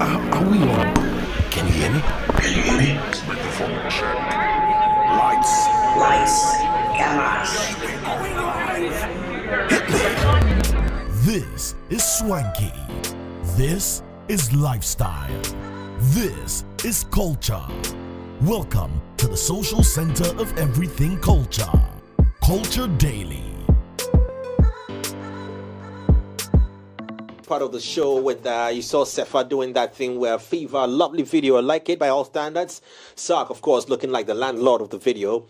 Uh, are we on? Can you hear me? Can you hear me? Microphone check. Lights. Lights, cameras. This is swanky. This is lifestyle. This is culture. Welcome to the social center of everything culture. Culture Daily. Part of the show with uh, you saw Sefa doing that thing where Fever, lovely video, I like it by all standards. Sark, of course, looking like the landlord of the video.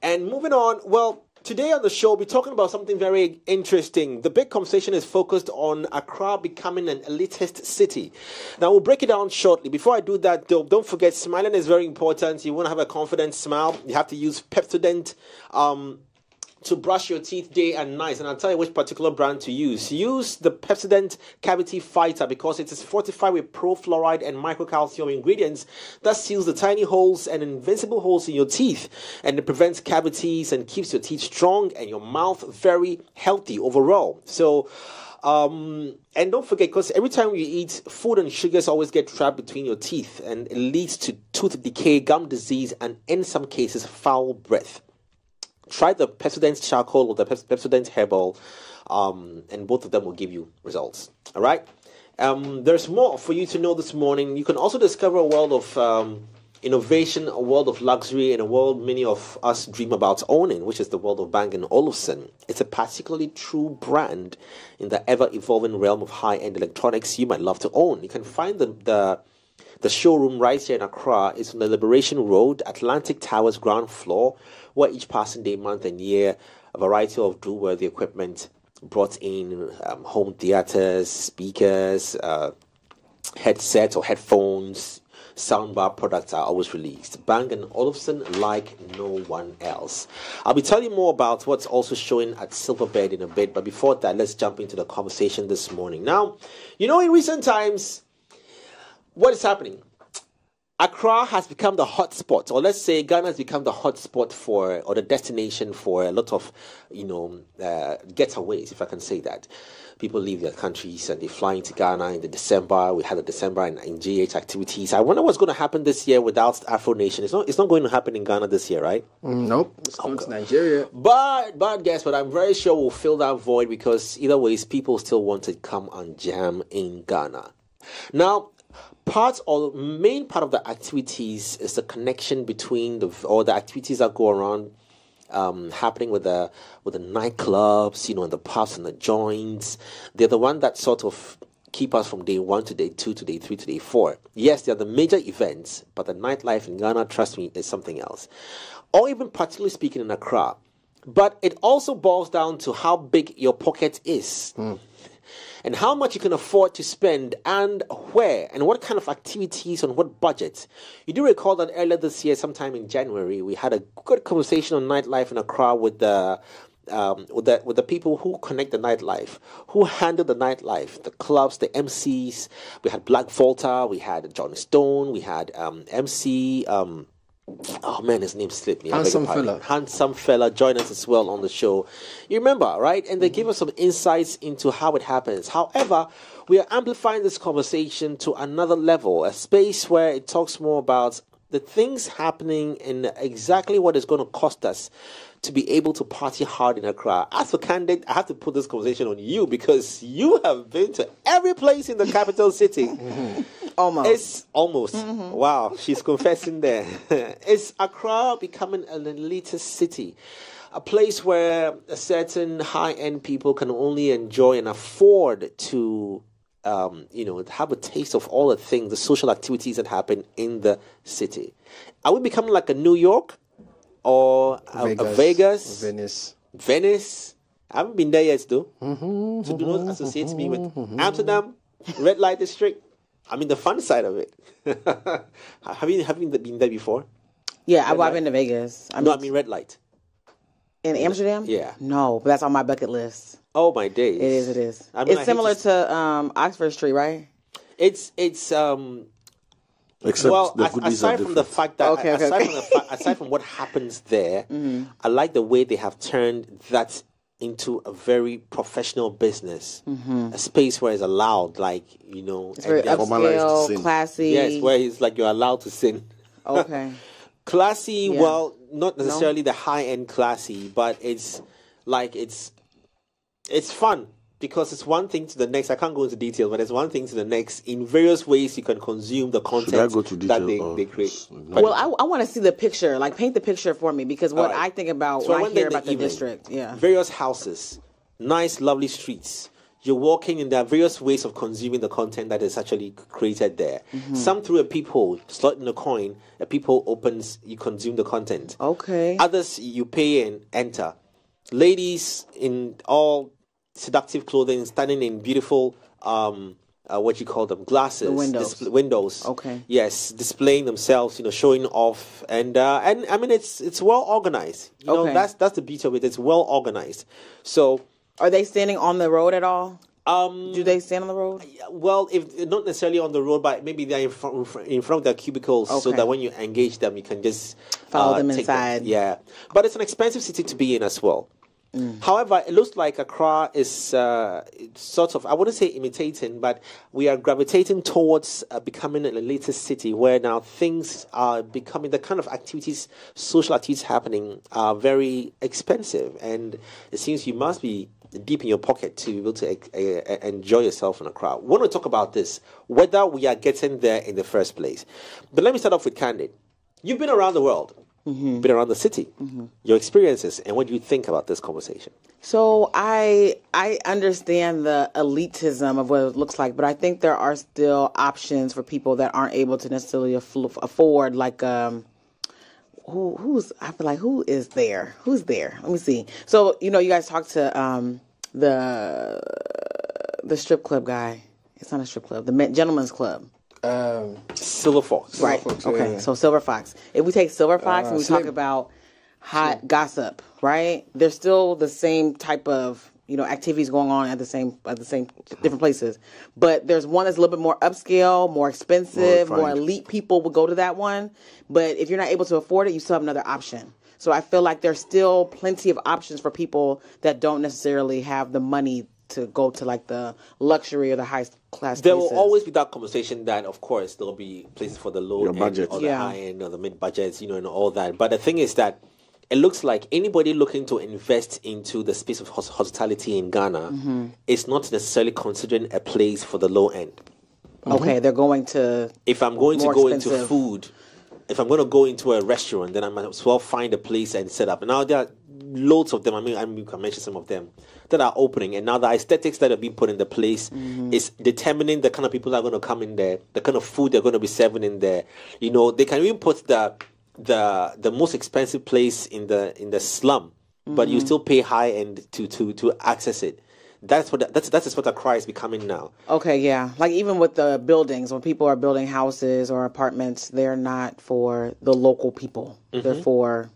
And moving on, well, today on the show, we're talking about something very interesting. The big conversation is focused on Accra becoming an elitist city. Now, we'll break it down shortly. Before I do that, though, don't forget, smiling is very important. You want to have a confident smile, you have to use Pepsodent. Um, to brush your teeth day and night. And I'll tell you which particular brand to use. Use the Pepsodent Cavity Fighter because it is fortified with profluoride and microcalcium ingredients that seals the tiny holes and invincible holes in your teeth. And it prevents cavities and keeps your teeth strong and your mouth very healthy overall. So, um, and don't forget, because every time you eat, food and sugars always get trapped between your teeth, and it leads to tooth decay, gum disease, and in some cases, foul breath try the Pepsodent charcoal or the Pepsodent herbal, um, and both of them will give you results. All right. Um, there's more for you to know this morning. You can also discover a world of um, innovation, a world of luxury, and a world many of us dream about owning, which is the world of Bang & Olufsen. It's a particularly true brand in the ever evolving realm of high end electronics you might love to own. You can find the, the the showroom right here in Accra is on the Liberation Road, Atlantic Towers ground floor, where each passing day, month, and year, a variety of do-worthy equipment brought in um, home theaters, speakers, uh, headsets or headphones, soundbar products are always released. Bang & Olufsen like no one else. I'll be telling you more about what's also showing at Silverbed in a bit, but before that, let's jump into the conversation this morning. Now, you know, in recent times, what is happening? Accra has become the hotspot, or let's say Ghana has become the hotspot for, or the destination for a lot of, you know, uh, getaways, if I can say that. People leave their countries and they fly into Ghana in the December. We had a December and, and GH activities. I wonder what's going to happen this year without Afro Nation. It's not. It's not going to happen in Ghana this year, right? Mm, nope. It's going to Nigeria. But but guess what? I'm very sure we'll fill that void because either ways, people still want to come and jam in Ghana. Now, part or main part of the activities is the connection between the or the activities that go around um, happening with the with the nightclubs, you know, and the pubs and the joints. They're the one that sort of keep us from day one to day two to day three to day four. Yes, they are the major events, but the nightlife in Ghana, trust me, is something else. Or even particularly speaking in Accra. But it also boils down to how big your pocket is. Mm and how much you can afford to spend and where and what kind of activities on what budget. You do recall that earlier this year, sometime in January, we had a good conversation on nightlife in Accra with the um, with the with the people who connect the nightlife, who handle the nightlife, the clubs, the MCs. We had Black Volta, we had John Stone, we had um, MC. Um, oh man, his name slipped me. Handsome fella. Handsome fella join us as well on the show. You remember, right? And they mm-hmm. give us some insights into how it happens. However, we are amplifying this conversation to another level, a space where it talks more about the things happening and exactly what it's going to cost us to be able to party hard in Accra. As for candidate, I have to put this conversation on you because you have been to every place in the capital city. mm-hmm. Almost. It's almost. Mm-hmm. Wow, she's confessing there. Is Accra becoming an elitist city? A place where a certain high end people can only enjoy and afford to um, you know, have a taste of all the things, the social activities that happen in the city. Are we becoming like a New York or a Vegas, a Vegas Venice, Venice? I haven't been there yet, though. Mm-hmm, so do not associate me with mm-hmm. Amsterdam, red light district. I mean the fun side of it. have you have you been there before? Yeah, red I've been to Vegas. I mean, no, I mean red light. In Amsterdam? Yeah. No, but that's on my bucket list. Oh my days! It is. It is. I mean, it's I similar to, to um, Oxford Street, right? It's it's um. Except well, aside from the fact that okay, okay, aside, okay. From the fa- aside from what happens there, mm-hmm. I like the way they have turned that into a very professional business, a space where it's allowed, like you know, Mm-hmm. It's very and there's- formalized upscale, sin. classy. yes, where it's like you're allowed to sin. okay. classy Yeah. well not necessarily the high end classy but it's like it's it's fun because it's one thing to the next i can't go into detail but it's one thing to the next in various ways you can consume the content go to that detail they, or they create s- But- Well, I, I want to see the picture. Like, paint the picture for me because what All right. I think about So when I went hear in the about the district, yeah. various houses nice lovely streets you're walking and there are various ways of consuming the content that is actually created there Mm-hmm. some through a peephole slotting a coin a peephole opens you consume the content Okay. Others you pay and enter. Ladies in all seductive clothing, standing in beautiful um uh, what you call them glasses, The windows. display- windows. Okay. Yes, displaying themselves, you know, showing off, and uh, and I mean it's it's well organized. You know, Okay. that's that's the beauty of it. It's well organized. So, Are they standing on the road at all? um, Do they stand on the road? well, if not necessarily on the road, but maybe they're in front, in front of their cubicles, so that when you engage them, you can just Follow uh, them inside. Yeah, but it's an expensive city to be in as well. Mm. However, it looks like Accra is uh, sort of, I wouldn't say imitating, but we are gravitating towards uh, becoming an elitist city where now things are becoming, the kind of activities, social activities happening are very expensive. And it seems you must be deep in your pocket to be able to uh, enjoy yourself in Accra. We talk about this, whether we are getting there in the first place. But let me start off with Candid. You've been around the world. Been around the city, your experiences, and what do you think about this conversation? So I I understand the elitism of what it looks like, but I think there are still options for people that aren't able to necessarily afford like um who who's I feel like who is there? Who's there? Let me see. So you know, you guys talked to um the the strip club guy. It's not a strip club, the gentleman's club. Um, Silver Fox. Right. Fox, okay. yeah. So Silver Fox. If we take Silver Fox and we talk Slim. about hot gossip, right? There's still the same type of you know activities going on at the same at the same different places, but there's one that's a little bit more upscale, more expensive, more, refined. elite people would go to that one. But if you're not able to afford it, you still have another option. So I feel like there's still plenty of options for people that don't necessarily have the money to go to like the luxury or the high class. There will always be that conversation that, of course, there'll be places for the low Your end budget. or the Yeah. high end or the mid budgets, you know, and all that. But the thing is that it looks like anybody looking to invest into the space of hospitality in Ghana Mm-hmm. is not necessarily considering a place for the low end. Okay, they're going to If I'm going to More go into food, if I'm going to go into a restaurant, then I might as well find a place and set up. And now there are loads of them. I mean, I mean, can mention some of them that are opening, and now the aesthetics that are being put in the place Mm-hmm. is determining the kind of people that are going to come in there, the kind of food they're going to be serving in there. You know, they can even put the the the most expensive place in the in the slum, but Mm-hmm. you still pay high end to to to access it. That's what that's that's what Accra is becoming now. Okay, yeah. Like even with the buildings, when people are building houses or apartments, they're not for the local people. They're Mm-hmm. for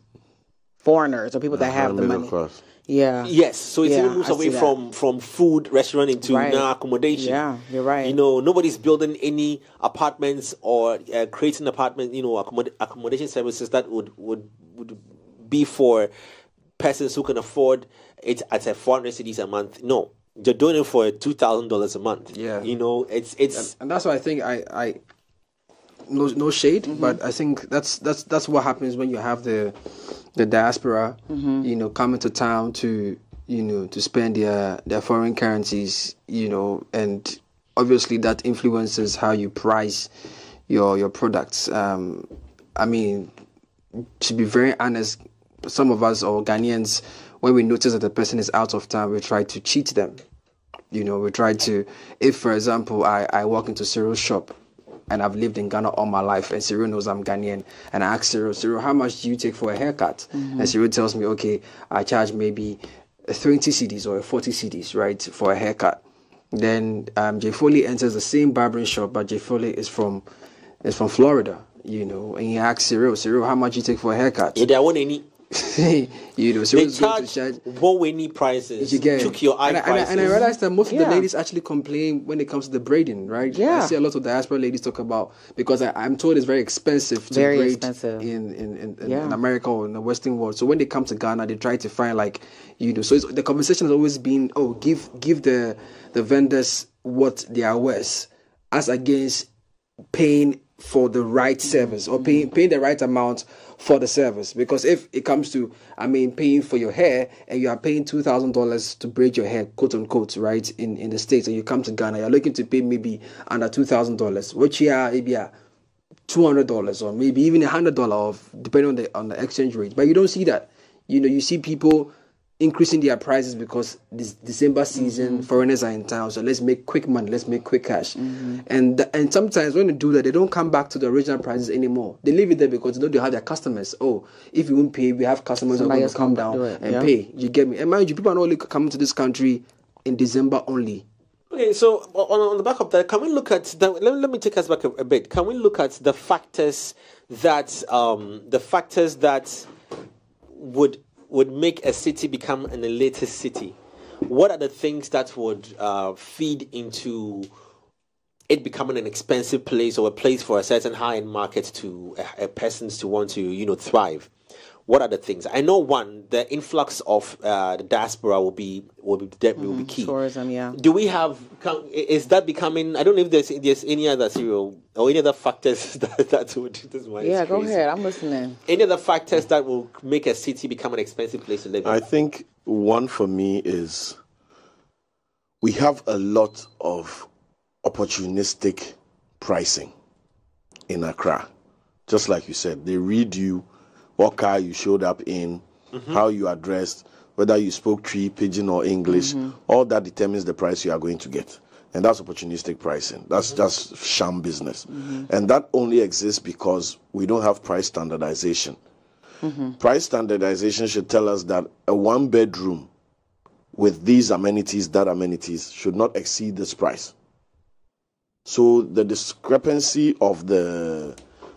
foreigners or people that have the money. class. Yeah. Yes, so it Yeah, even moves I away from from food restaurant into Right. now accommodation. Yeah, you're right. You know, nobody's building any apartments or uh, creating apartment. You know, accommod- accommodation services that would would would be for persons who can afford it at a four hundred cedis a month. No, you're doing it for two thousand dollars a month. Yeah. you know, it's it's and that's why I think I, I no no shade, Mm-hmm. but I think that's that's that's what happens when you have the the diaspora, Mm-hmm. you know, coming to town to you know to spend their their foreign currencies, you know, and obviously that influences how you price your your products. Um, I mean, to be very honest, some of us or Ghanaians, when we notice that the person is out of town, we try to cheat them. You know, we try to, if for example, I, I walk into Cyril's shop and I've lived in Ghana all my life and Cyril knows I'm Ghanaian and I ask Cyril, Cyril, how much do you take for a haircut? And Cyril tells me, okay, I charge maybe 20 cedis or 40 cedis, right, for a haircut. Then um, Jay Foley enters the same barbering shop, but Jay Foley is from is from Florida, you know, and he asks Cyril, Cyril, how much you take for a haircut? yeah, there won't any. you know, so They charge charge. what we prices. You get took your eye and, I, and, I, prices. and I realized that most of the ladies actually complain when it comes to the braiding, right? Yeah. I see a lot of diaspora ladies talk about because I, I'm told it's very expensive to Very braid expensive. in in, in, in, Yeah. in America or in the Western world. So when they come to Ghana, they try to find like you know. So it's, the conversation has always been, oh, give give the the vendors what they are worth, as against paying for the right mm-hmm. service or paying paying the right amount for the service. Because if it comes to, I mean, paying for your hair and you are paying two thousand dollars to braid your hair, quote unquote, right in in the states, and you come to Ghana, you're looking to pay maybe under two thousand dollars, which yeah, maybe two hundred dollars or maybe even a hundred dollar off, depending on the on the exchange rate. But you don't see that. You know, you see people increasing their prices because this December season foreigners are in town, so let's make quick money, let's make quick cash. And th- and sometimes when they do that, they don't come back to the original prices anymore. They leave it there because they know they have their customers. Oh, if you won't pay, we have customers who are going to come down do it, and yeah. pay. You get me? And mind you, people are not only coming to this country in December only. Okay, so on, on the back of that, can we look at the, let, let me take us back a, a bit. Can we look at the factors that um, the factors that would would make a city become an elitist city? What are the things that would uh, feed into it becoming an expensive place or a place for a certain high end market to a, a persons to want to you know thrive? What are the things? I know one, the influx of uh, the diaspora will be will be de- will be key. Tourism, yeah. Do we have? can- Is that becoming? I don't know if there's there's any other serial or any other factors that that would. This one is Yeah, go ahead. I'm listening. Any other factors that will make a city become an expensive place to live in? I think one for me is we have a lot of opportunistic pricing in Accra. Just like you said, they read you what car you showed up in, mm-hmm. how you are dressed, whether you spoke Twi, pidgin, or English. Mm-hmm. All that determines the price you are going to get. And that's opportunistic pricing. That's mm-hmm. just sham business. And that only exists because we don't have price standardization. Price standardization should tell us that a one bedroom with these amenities, that amenities, should not exceed this price. So the discrepancy of the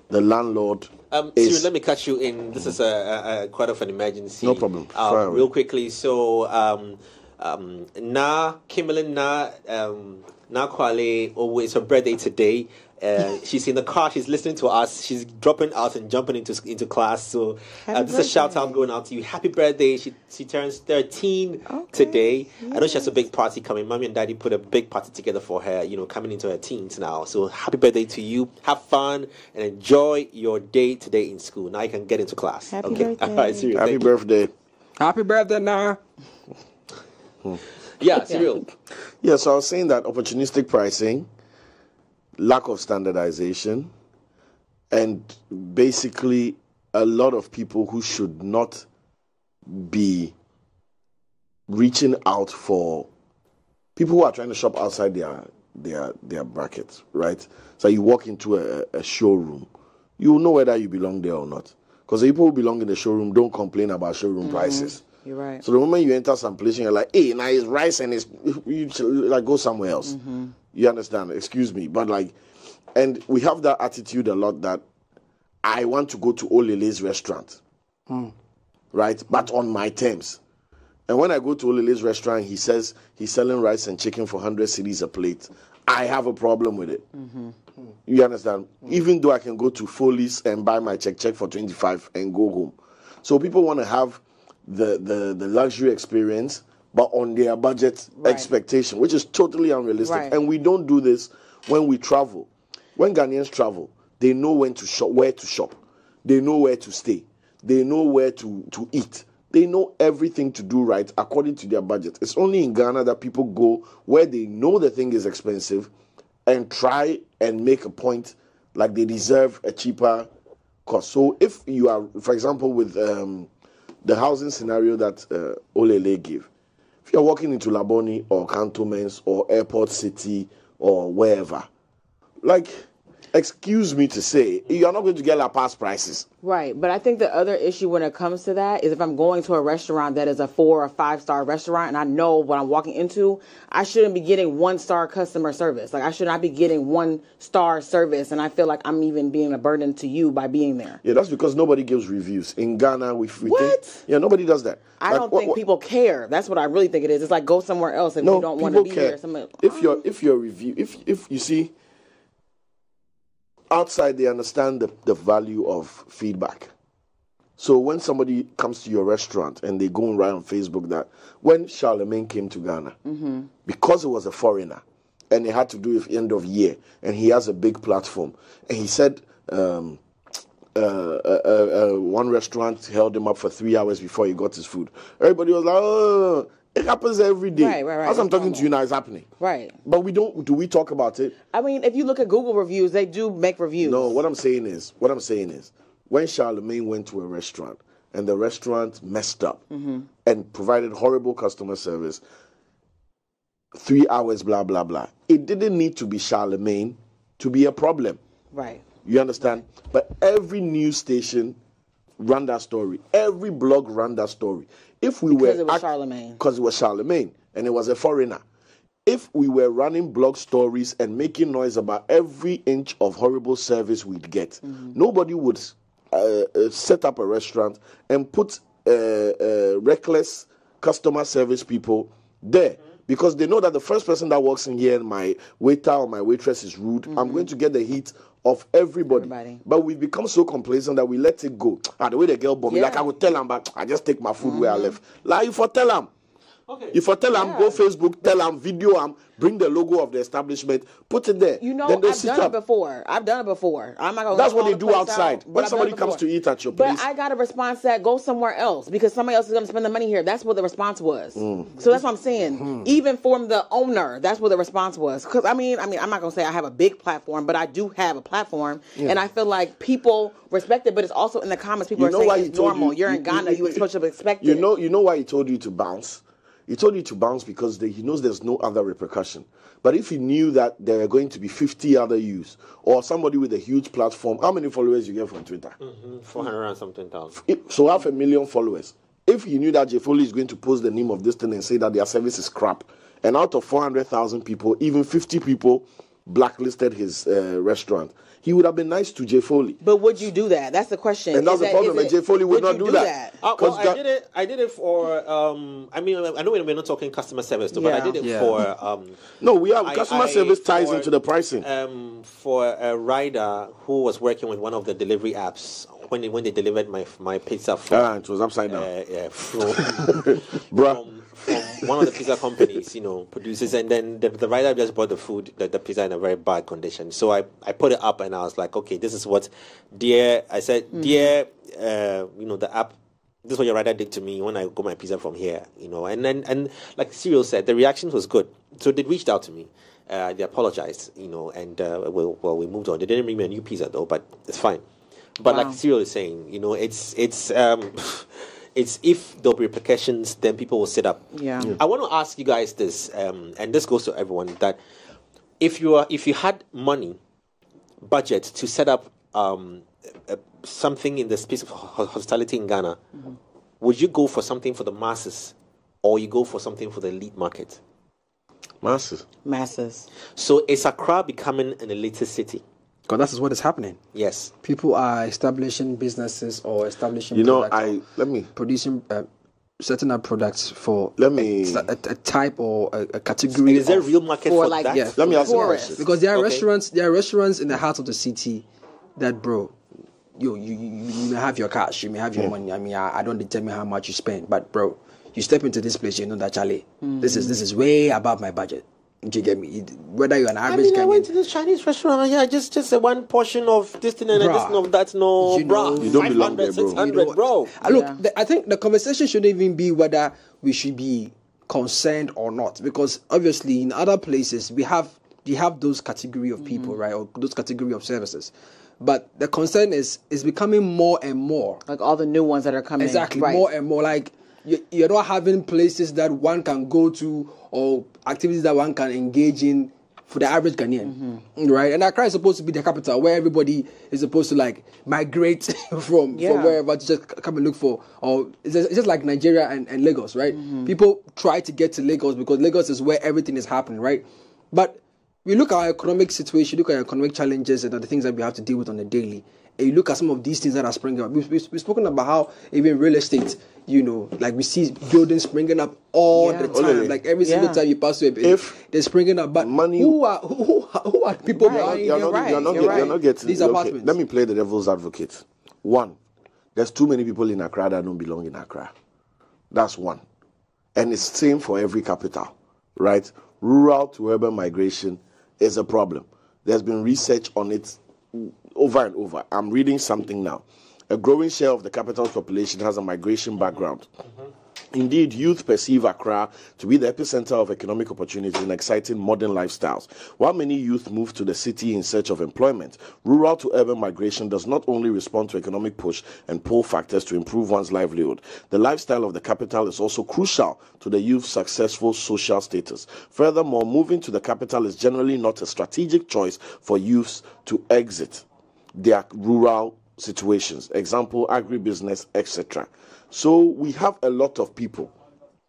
the landlord Um, is Cyril, let me cut you in. This is a, a, a quite of an emergency. No problem. Away. real quickly. So, um, um, Na Kimberlyn Na um, Na Kwale. Oh, it's her birthday today. Uh, she's in the car. She's listening to us. She's dropping out and jumping into into class. So, uh, this is a shout out going out to you. Happy birthday! She she turns thirteen Okay. today. I know she has a big party coming. Mommy and Daddy put a big party together for her. You know, coming into her teens now. So happy birthday to you. Have fun and enjoy your day today in school. Now you can get into class. Happy okay. birthday. All right, Cyril. happy thank you. birthday. Happy birthday now. Yeah, Cyril. Yeah, so I was saying that opportunistic pricing, lack of standardization, and basically a lot of people who should not be reaching out for people who are trying to shop outside their their their brackets, right? So you walk into a, a showroom, you know whether you belong there or not. Because the people who belong in the showroom don't complain about showroom mm-hmm. prices. You're right. So the moment you enter some place and you're like, hey, now it's rice and it's you like go somewhere else. Mm-hmm. You understand? Excuse me, but like, and we have that attitude a lot that I want to go to Olele's restaurant, hmm. right? But on my terms. And when I go to Olele's restaurant, he says he's selling rice and chicken for hundred cedis a plate. I have a problem with it. Mm-hmm. Hmm. You understand? Hmm. Even though I can go to Foley's and buy my check check for 25 and go home. So people want to have the, the, the luxury experience, but on their budget Right. expectation, which is totally unrealistic. Right. And we don't do this when we travel. When Ghanaians travel, they know when to shop, where to shop. They know where to stay. They know where to, to eat. They know everything to do right according to their budget. It's only in Ghana that people go where they know the thing is expensive and try and make a point like they deserve a cheaper cost. So if you are, for example, with um, the housing scenario that uh, Olele gave, if you're walking into Labone or Cantonments or Airport City or wherever, like excuse me to say, you are not going to get La Paz prices. Right, but I think the other issue when it comes to that is if I'm going to a restaurant that is a four or five star restaurant and I know what I'm walking into, I shouldn't be getting one star customer service. Like I should not be getting one star service, and I feel like I'm even being a burden to you by being there. Yeah, that's because nobody gives reviews. In Ghana, we, we What? Think, yeah, nobody does that. I Like, don't what- think what- people care. That's what I really think it is. It's like go somewhere else if no, you don't want to be care. here. Somebody, if your if your review, if if you see outside, they understand the, the value of feedback. So when somebody comes to your restaurant and they go and write on Facebook that when Charlamagne came to Ghana, Mm-hmm. because he was a foreigner and he had to do it end of year and he has a big platform and he said um, uh, uh, uh, uh, one restaurant held him up for three hours before he got his food. Everybody was like, "Oh, it happens every day." Right, right, right. As I'm talking normal. to you now, it's happening. right. But we don't. Do we talk about it? I mean, if you look at Google reviews, they do make reviews. No. What I'm saying is, what I'm saying is, when Charlamagne went to a restaurant and the restaurant messed up Mm-hmm. and provided horrible customer service, three hours, blah blah blah. It didn't need to be Charlamagne to be a problem. Right. You understand? But every news station ran that story. Every blog ran that story. If we Because were it was Charlamagne. because it was Charlamagne and it was a foreigner. If we were running blog stories and making noise about every inch of horrible service we'd get, Mm-hmm. nobody would uh, uh, set up a restaurant and put uh, uh, reckless customer service people there because they know that the first person that walks in here and my waiter or my waitress is rude, I'm going to get the heat of everybody. Mm-hmm. Everybody. But we've become so complacent that we let it go. Ah, the way the girl bomb me, like I would tell them, but I just take my food where I left. Like you for tell them. Okay. If I tell them, go Facebook, tell them, video them, bring the logo of the establishment, put it there. You know, then they I've done up. it before. I've done it before. I'm not gonna. That's what they the do outside. out, When but somebody comes to eat at your place, But. I got a response that go somewhere else because somebody else is gonna spend the money here. That's what the response was. Mm. So that's what I'm saying. Hmm. Even from the owner, that's what the response was. Because I mean, I mean, I'm not gonna say I have a big platform, but I do have a platform, and I feel like people respect it. But it's also in the comments, people You are know saying why it's normal. you? are in Ghana, you, supposed to expect You it. know, you know why he told you to bounce. He told you to bounce because the, he knows there's no other repercussion. But if he knew that there are going to be 50 other yous or somebody with a huge platform, how many followers you get from Twitter? Mm-hmm. Four hundred and something thousand. So half a million followers. If he knew that Jay Foley is going to post the name of this thing and say that their service is crap, and out of 400,000 people, even 50 people blacklisted his uh, restaurant, he would have been nice to Jay Foley. But would you do that? That's the question. And that's Is the that- problem, is and Jay Foley would not you do that. Uh, well, 'Cause I did it. I did it for. Um, I mean, I know we're not talking customer service, though, but I did it Yeah. for. Um, No, we have I- customer I- service ties for, into the pricing. Um, for a rider who was working with one of the delivery apps when they when they delivered my my pizza from ah, it was upside down. uh, yeah, from, from, from one of the pizza companies, you know, produces, and then the, the rider just bought the food, the, the pizza in a very bad condition. So I, I put it up and I was like, okay, this is what, dear, I said, dear, uh, you know, the app, this is what your rider did to me when I got my pizza from here, you know, and then, and like Cyril said, the reaction was good. So they reached out to me. Uh, they apologized, you know, and uh, well, well, we moved on. They didn't bring me a new pizza though, but it's fine. But Wow. like Cyril is saying, you know, it's it's um, it's if there'll be repercussions, then people will sit up. Yeah. Yeah. I want to ask you guys this, um, and this goes to everyone that if you are if you had money, budget to set up um, uh, something in the space of ho- hospitality in Ghana, Mm-hmm. would you go for something for the masses, or you go for something for the elite market? Masses. Masses. So is Accra becoming an elitist city? Because that is what is happening. Yes. People are establishing businesses or establishing. You know, I let me producing uh, setting up products for Let me- a, a, a type or a, a category. Is there a real market For for, like- that? Yeah. let me ask you a question. because there are Okay. restaurants there are restaurants in the heart of the city that bro yo you, you, you may have your cash you may have your money i mean I, I don't determine how much you spend but bro you step into this place you know that charlie this is this is way above my budget do you get me whether you're an average. I average mean, I went to this Chinese restaurant. Yeah, just just a one portion of this thing and Bruh. this thing of that. No, You bro. know- You don't belong there, bro. 600, You know, bro. Uh, look, Yeah. the, I think the conversation shouldn't even be whether we should be concerned or not, because obviously in other places we have we have those category of people, right, or those category of services. But the concern is is becoming more and more. Like all the new ones that are coming. Exactly, Right. more and more. Like you, you're not having places that one can go to or activities that one can engage in for the average Ghanaian, mm-hmm. right? And Accra is supposed to be the capital where everybody is supposed to like migrate from Yeah. from wherever to just come and look for. Or it's just, it's just like Nigeria and, and Lagos, right? Mm-hmm. People try to get to Lagos because Lagos is where everything is happening, right? But we look at our economic situation, look at our economic challenges and the things that we have to deal with on a daily. And you look at some of these things that are springing up. We've, we've, we've spoken about how even real estate, you know, like we see buildings springing up all Yeah. the time. Olele. Like every single Yeah. time you pass through, If they're springing up. But money- who are who, who, who are people Right. buying You're You're not, right, you're not, you're get- you're not getting These okay, apartments. Let me play the devil's advocate. One, there's too many people in Accra that don't belong in Accra. That's one. And it's same for every capital, right? Rural to urban migration is a problem. There's been research on it over and over. I'm reading something now. A growing share of the capital's population has a migration background. Mm-hmm. Indeed, youth perceive Accra to be the epicenter of economic opportunities and exciting modern lifestyles. While many youth move to the city in search of employment, rural to urban migration does not only respond to economic push and pull factors to improve one's livelihood. The lifestyle of the capital is also crucial to the youth's successful social status. Furthermore, moving to the capital is generally not a strategic choice for youths to exit their rural situations. Example, agribusiness, etc. So we have a lot of people,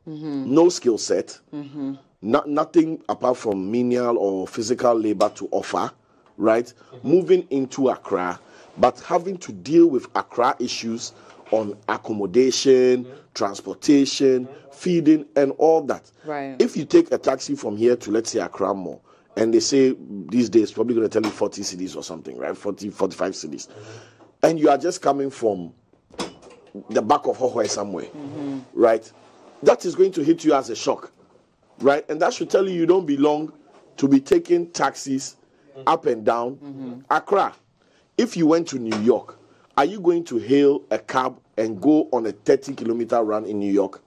mm-hmm. no skill set, mm-hmm. not, nothing apart from menial or physical labor to offer, right? Mm-hmm. Moving into Accra, but having to deal with Accra issues on accommodation, transportation, feeding, and all that. Right. If you take a taxi from here to, let's say, Accra Mall, and they say these days, probably going to tell you 40 cedis or something, right? 40, 45 cedis. And you are just coming from the back of Hohoe somewhere, right? That is going to hit you as a shock, right? And that should tell you you don't belong to be taking taxis up and down Accra. If you went to New York, are you going to hail a cab and go on a 30 kilometer run in New York?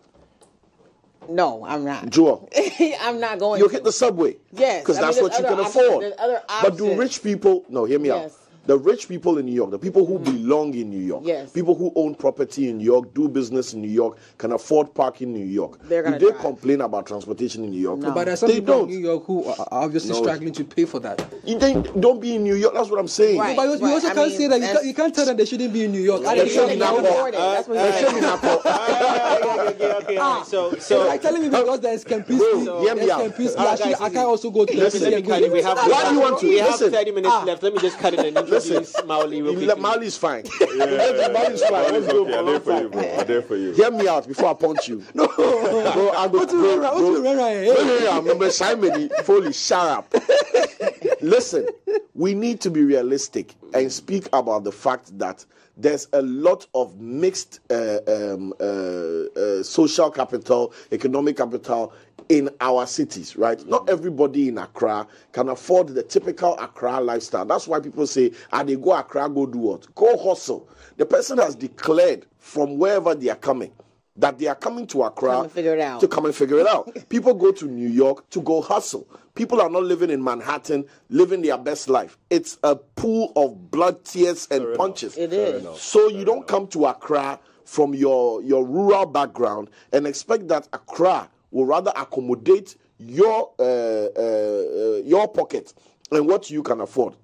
No, I'm not. Joel, I'm not going. you to. hit the subway. Yes, Because I mean, that's what you can other afford. But do rich people, no, hear me out. Yes. The rich people in New York, the people who mm-hmm. belong in New York, Yes. people who own property in New York, do business in New York, can afford parking in New York. They're do gonna they drive. complain about transportation in New York? No. But there's some They people don't. in New York who are obviously No. struggling to pay for that. You don't, don't be in New York. That's what I'm saying. Right. But you you also I can't mean, say that you can't, you can't tell them they shouldn't be in New York. I They Let's didn't say shouldn't we be now- afford it. That's what he's saying. okay, okay. Ah. So, So so like telling me because there's Campus, Bro, hear me. Campus, Alright, actually, guys, I can also go to the Listen, city let me go. cut it. We have, Why do you want to- we have 30 minutes ah. left. Let me just cut it and introduce Maoli real Le- quickly. Mali is fine. Mali is fine. Let's go for a I'm there for you, bro. I'm there for you. Hear me out before I punch you. No, bro, I go. What's the bro, what's bro, the run right No, here? no, no, I remember Simon Foley, shut up. Listen, we need to be realistic and speak about the fact that there's a lot of mixed uh, um, uh, uh, social capital, economic capital in our cities, right? Not everybody in Accra can afford the typical Accra lifestyle. That's why people say, ah, they go Accra, go do what? Go hustle. The person has declared from wherever they are coming that they are coming to Accra Come and figure it out. to come and figure it out. People go to New York to go hustle. People are not living in Manhattan, living their best life. It's a pool of blood, tears, and punches. It is. So you don't come to Accra from your, your rural background and expect that Accra will rather accommodate your uh, uh, uh, your pocket and what you can afford.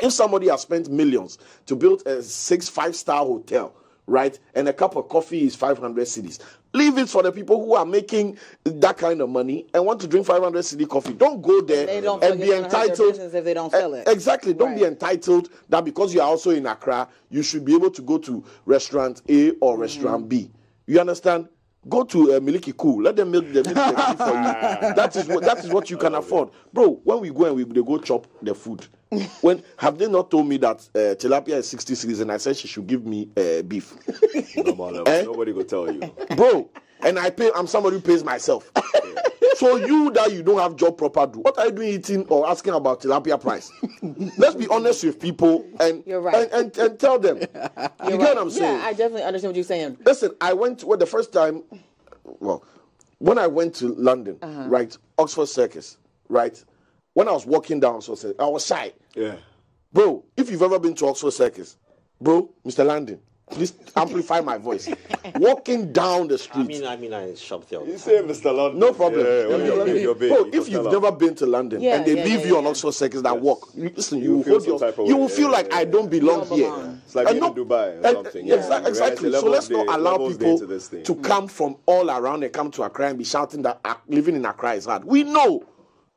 If somebody has spent millions to build a six, five star hotel, right, and a cup of coffee is 500 cedis, leave it for the people who are making that kind of money and want to drink 500 cedi coffee. Don't go there don't and be it's gonna hurt their entitled. if they don't sell it. Exactly. Don't be entitled that because you are also in Accra, you should be able to go to restaurant A or Mm-hmm. restaurant B. You understand? Go to uh, Miliki Cool. Let them milk the milk the for you. That is what that is what you can afford, bro. When we go and we they go chop the food. When have they not told me that uh, tilapia is sixty and I said she should give me uh, beef, Nobody, Eh? nobody will tell you. bro? And I pay. I'm somebody who pays myself. So you that you don't have job proper do. What are you doing eating or asking about tilapia price? Let's be honest with people and You're right. and, and, and tell them. you get what I'm saying? Yeah, I definitely understand what you're saying. Listen, I went well the first time. Well, when I went to London, Uh-huh. right, Oxford Circus, right. When I was walking down Oxford Circus, I was shy, Yeah. bro. If you've ever been to Oxford Circus, bro, Mr. Landon, please amplify my voice. Walking down the street. I mean, I mean, I shop there. You say Mr. London. no problem. Yeah, when you're big, you're big. Bro, oh, You if you've tell never been to London Yeah, and they yeah, leave yeah, you on. Oxford Circus that Yes. walk, you, listen, You you, feel your, type you will feel Yeah, like yeah, I don't belong don't here. It's like And being in Dubai or and- something, yeah, yeah. exactly. Whereas exactly. the So let's not allow people into this thing. to come from all around and come to Accra and be shouting that Ac- living in Accra is hard. We know.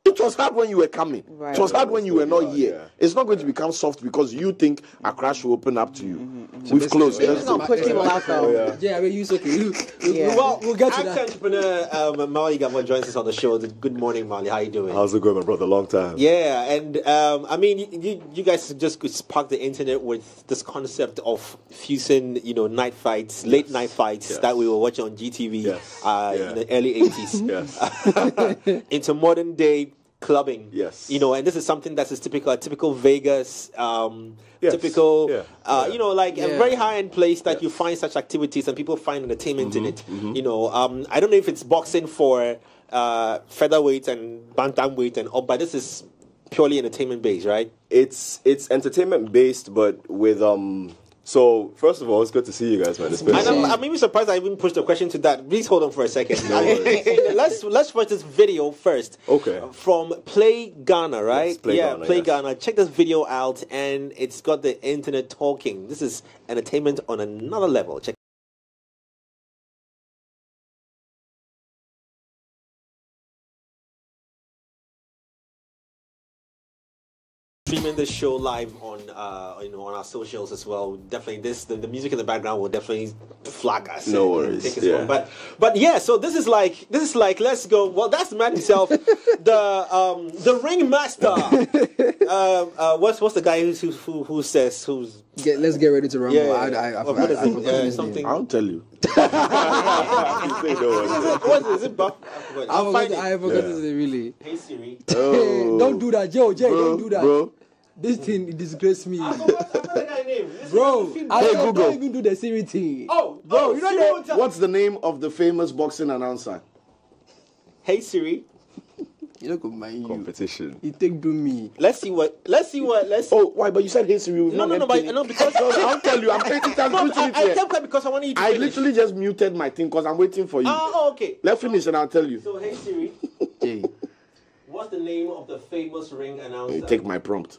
It was hard when you were coming. Right. It was hard when you were not here. yeah. It's not going to become soft because you think Accra should open up to you. Mm-hmm, We've closed. It's Let's gonna go. push out yeah. Yeah, I mean, you okay. You, you- Yeah. Well, we'll get to Actor that. entrepreneur um, Mali Gamo joins us on the show. Good morning, Mali. How you doing? How's it going, my brother? Long time. Yeah, and um, I mean, you- you, you guys just could spark the internet with this concept of fusing, you know, night fights, late night fights Yes. that we were watching on GTV Yes. uh, Yeah. in the early 80s into modern day clubbing. Yes. You know, and this is something that's a typical, a typical Vegas, um, Yes. typical, Yeah. Uh, Yeah. you know, like a very high end place that you find such activities and people find entertainment in it. Mm-hmm. You know, um, I don't know if it's boxing for uh, featherweight and bantamweight and all, but this is purely entertainment based, right? it's it's entertainment based, but with um. So first of all, it's good to see you guys, man. It's been And I'm. I'm even surprised I even pushed the question to that. Please hold on for a second. No let's let's watch this video first. Okay. From Play Ghana, right? Yes, Play yeah, Ghana, Play yes. Ghana. Check this video out, and it's got the internet talking. This is entertainment on another level. Check. Streaming this show live on uh you know on our socials as well. Definitely, this the, the music in the background will definitely flag us. No and- and worries, us yeah. on. But but yeah, so this is like this is like let's go. Well, that's the man himself, the um the ringmaster. uh, uh, what's what's the guy who's, who who who says who's Get, let's get ready to rumble. yeah? I, I, I, forgot, is, I forgot uh, something. I'll tell you. Say no one. What is it? Is it Buff? I forgot. I I'll forgot, find I it. forgot Yeah. his really. Hey Siri. Oh. Don't do that, Joe. Jay, Bro, don't do that. bro. This thing disgrace me. I forgot, I forgot the guy's name. Bro, I Hey, don't, Google. don't even do the Siri thing. Oh, Bro, oh, you know Siri that- What's the name of the famous boxing announcer? Hey Siri. You don't go mind you. Competition. You take do me. Let's see what. Let's see what. Let's. Oh, why? But you said hey Siri. we've no, no, no, but, Kenny. no, because I'll tell you. I'm taking time No, to I, it I kept quiet because I wanted you to I finish. literally just muted my thing because I'm waiting for you. Ah, oh, okay. Let's finish and I'll tell you. So, hey Siri, Jay. what's the name of the famous ring announcer? You take my prompt.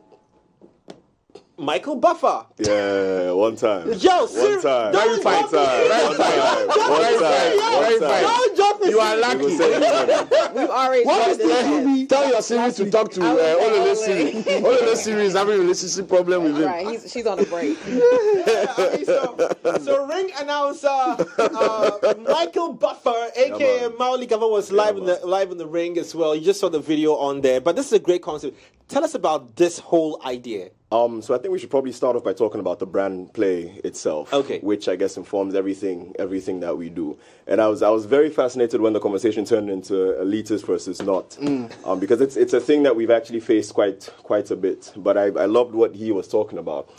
Michael Buffer. Yeah, one time. Yo, Siri, One time. Very fine, me. very One time. One Very time. fine, very One fine. time. Don't drop me. You are Siri. He will lucky. We've already What done is this. the Tell your Siri to talk to I was uh, like, Olele oh, Siri. Olele Siri is having a relationship problem with him. Right, he's, she's on a break. okay, so, so ring announcer uh, Michael Buffer, aka man. Mauli Gava, was live in the live in the ring as well. You just saw the video on there, but this is a great concept. Tell us about this whole idea. Um, so I think we should probably start off by talking about the brand play itself, Okay. which I guess informs everything everything that we do. And I was I was very fascinated when the conversation turned into elitist versus not, um, because it's it's a thing that we've actually faced quite quite a bit. But I, I loved what he was talking about.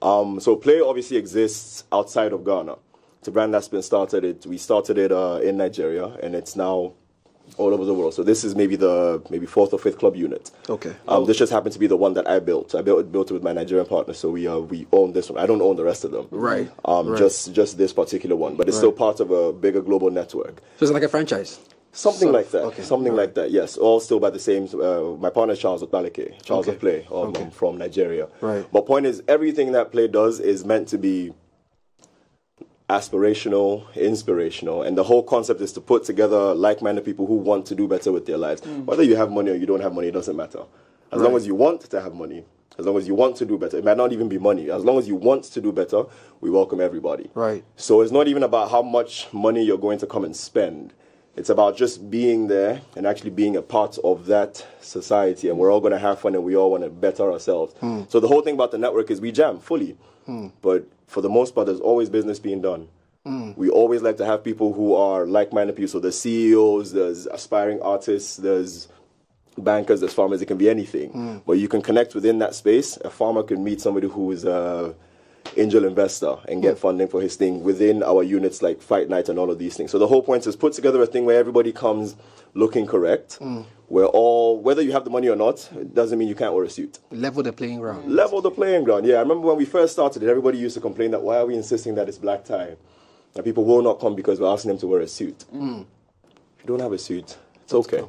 Um, so play obviously exists outside of Ghana. It's a brand that's been started. It we started it uh, in Nigeria, and it's now all over the world. So this is maybe the maybe fourth or fifth club unit. Okay. Um, This just happened to be the one that I built. I built built it with my Nigerian partner, so we uh, we own this one. I don't own the rest of them. Right. Um, Right. Just just this particular one, but it's still part of a bigger global network. So it's like a franchise. Something Sort like that. okay, Something like that. Yes. All still by the same. Uh, my partner Charles Obalike. Charles Okay. of Play, um, Okay. from Nigeria. Right. But point is, everything that Play does is meant to be aspirational, inspirational, and the whole concept is to put together like-minded people who want to do better with their lives. Mm. Whether you have money or you don't have money, it doesn't matter. As long as you want to have money, as long as you want to do better, it might not even be money. As long as you want to do better, we welcome everybody. Right. So it's not even about how much money you're going to come and spend. It's about just being there and actually being a part of that society, and we're all going to have fun and we all want to better ourselves. So the whole thing about the network is we jam fully, but for the most part, there's always business being done. We always like to have people who are like-minded people. So there's CEOs, there's aspiring artists, there's bankers, there's farmers. It can be anything, but you can connect within that space. A farmer can meet somebody who is uh, angel investor and get hmm. funding for his thing within our units like Fight Night and all of these things. So the whole point is put together a thing where everybody comes looking correct. Hmm. Where all, whether you have the money or not, it doesn't mean you can't wear a suit. Level the playing ground. Level the playing ground. Yeah, I remember when we first started it, everybody used to complain that why are we insisting that it's black tie? And people will not come because we're asking them to wear a suit. Hmm. If you don't have a suit, it's okay.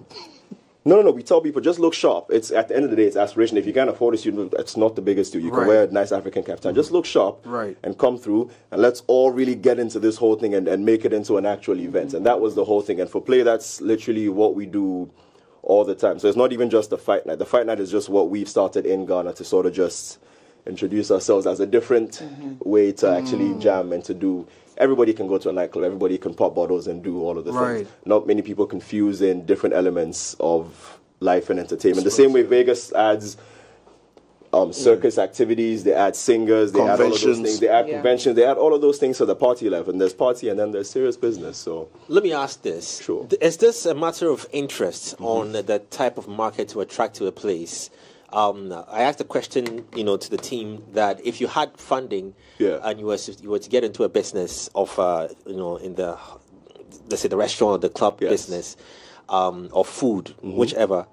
No, no, no. We tell people just look sharp. It's at the end of the day, it's aspiration. If you can't afford a suit, it's not the biggest deal. You can Right. wear a nice African kaftan. Just look sharp Right. and come through, and let's all really get into this whole thing and, and make it into an actual event. And that was the whole thing. And for play, that's literally what we do all the time. So it's not even just the fight night. The fight night is just what we've started in Ghana to sort of just introduce ourselves as a different mm-hmm. way to mm-hmm. actually jam and to do. Everybody can go to a nightclub. Everybody can pop bottles and do all of the Right. things. Not many people confuse in different elements of life and entertainment. The same way Vegas adds um, circus activities, they add singers, they add all of those Conventions. things, they add Yeah. conventions, they add all of those things to the party life. And there's party and then there's serious business. So Let me ask this. Sure. Is this a matter of interest on the type of market to attract to a place? Um, I asked a question, you know, to the team that if you had funding Yeah. and you were to, you were to get into a business of, uh, you know, in the let's say the restaurant or the club Yes. business, um, or food, whichever.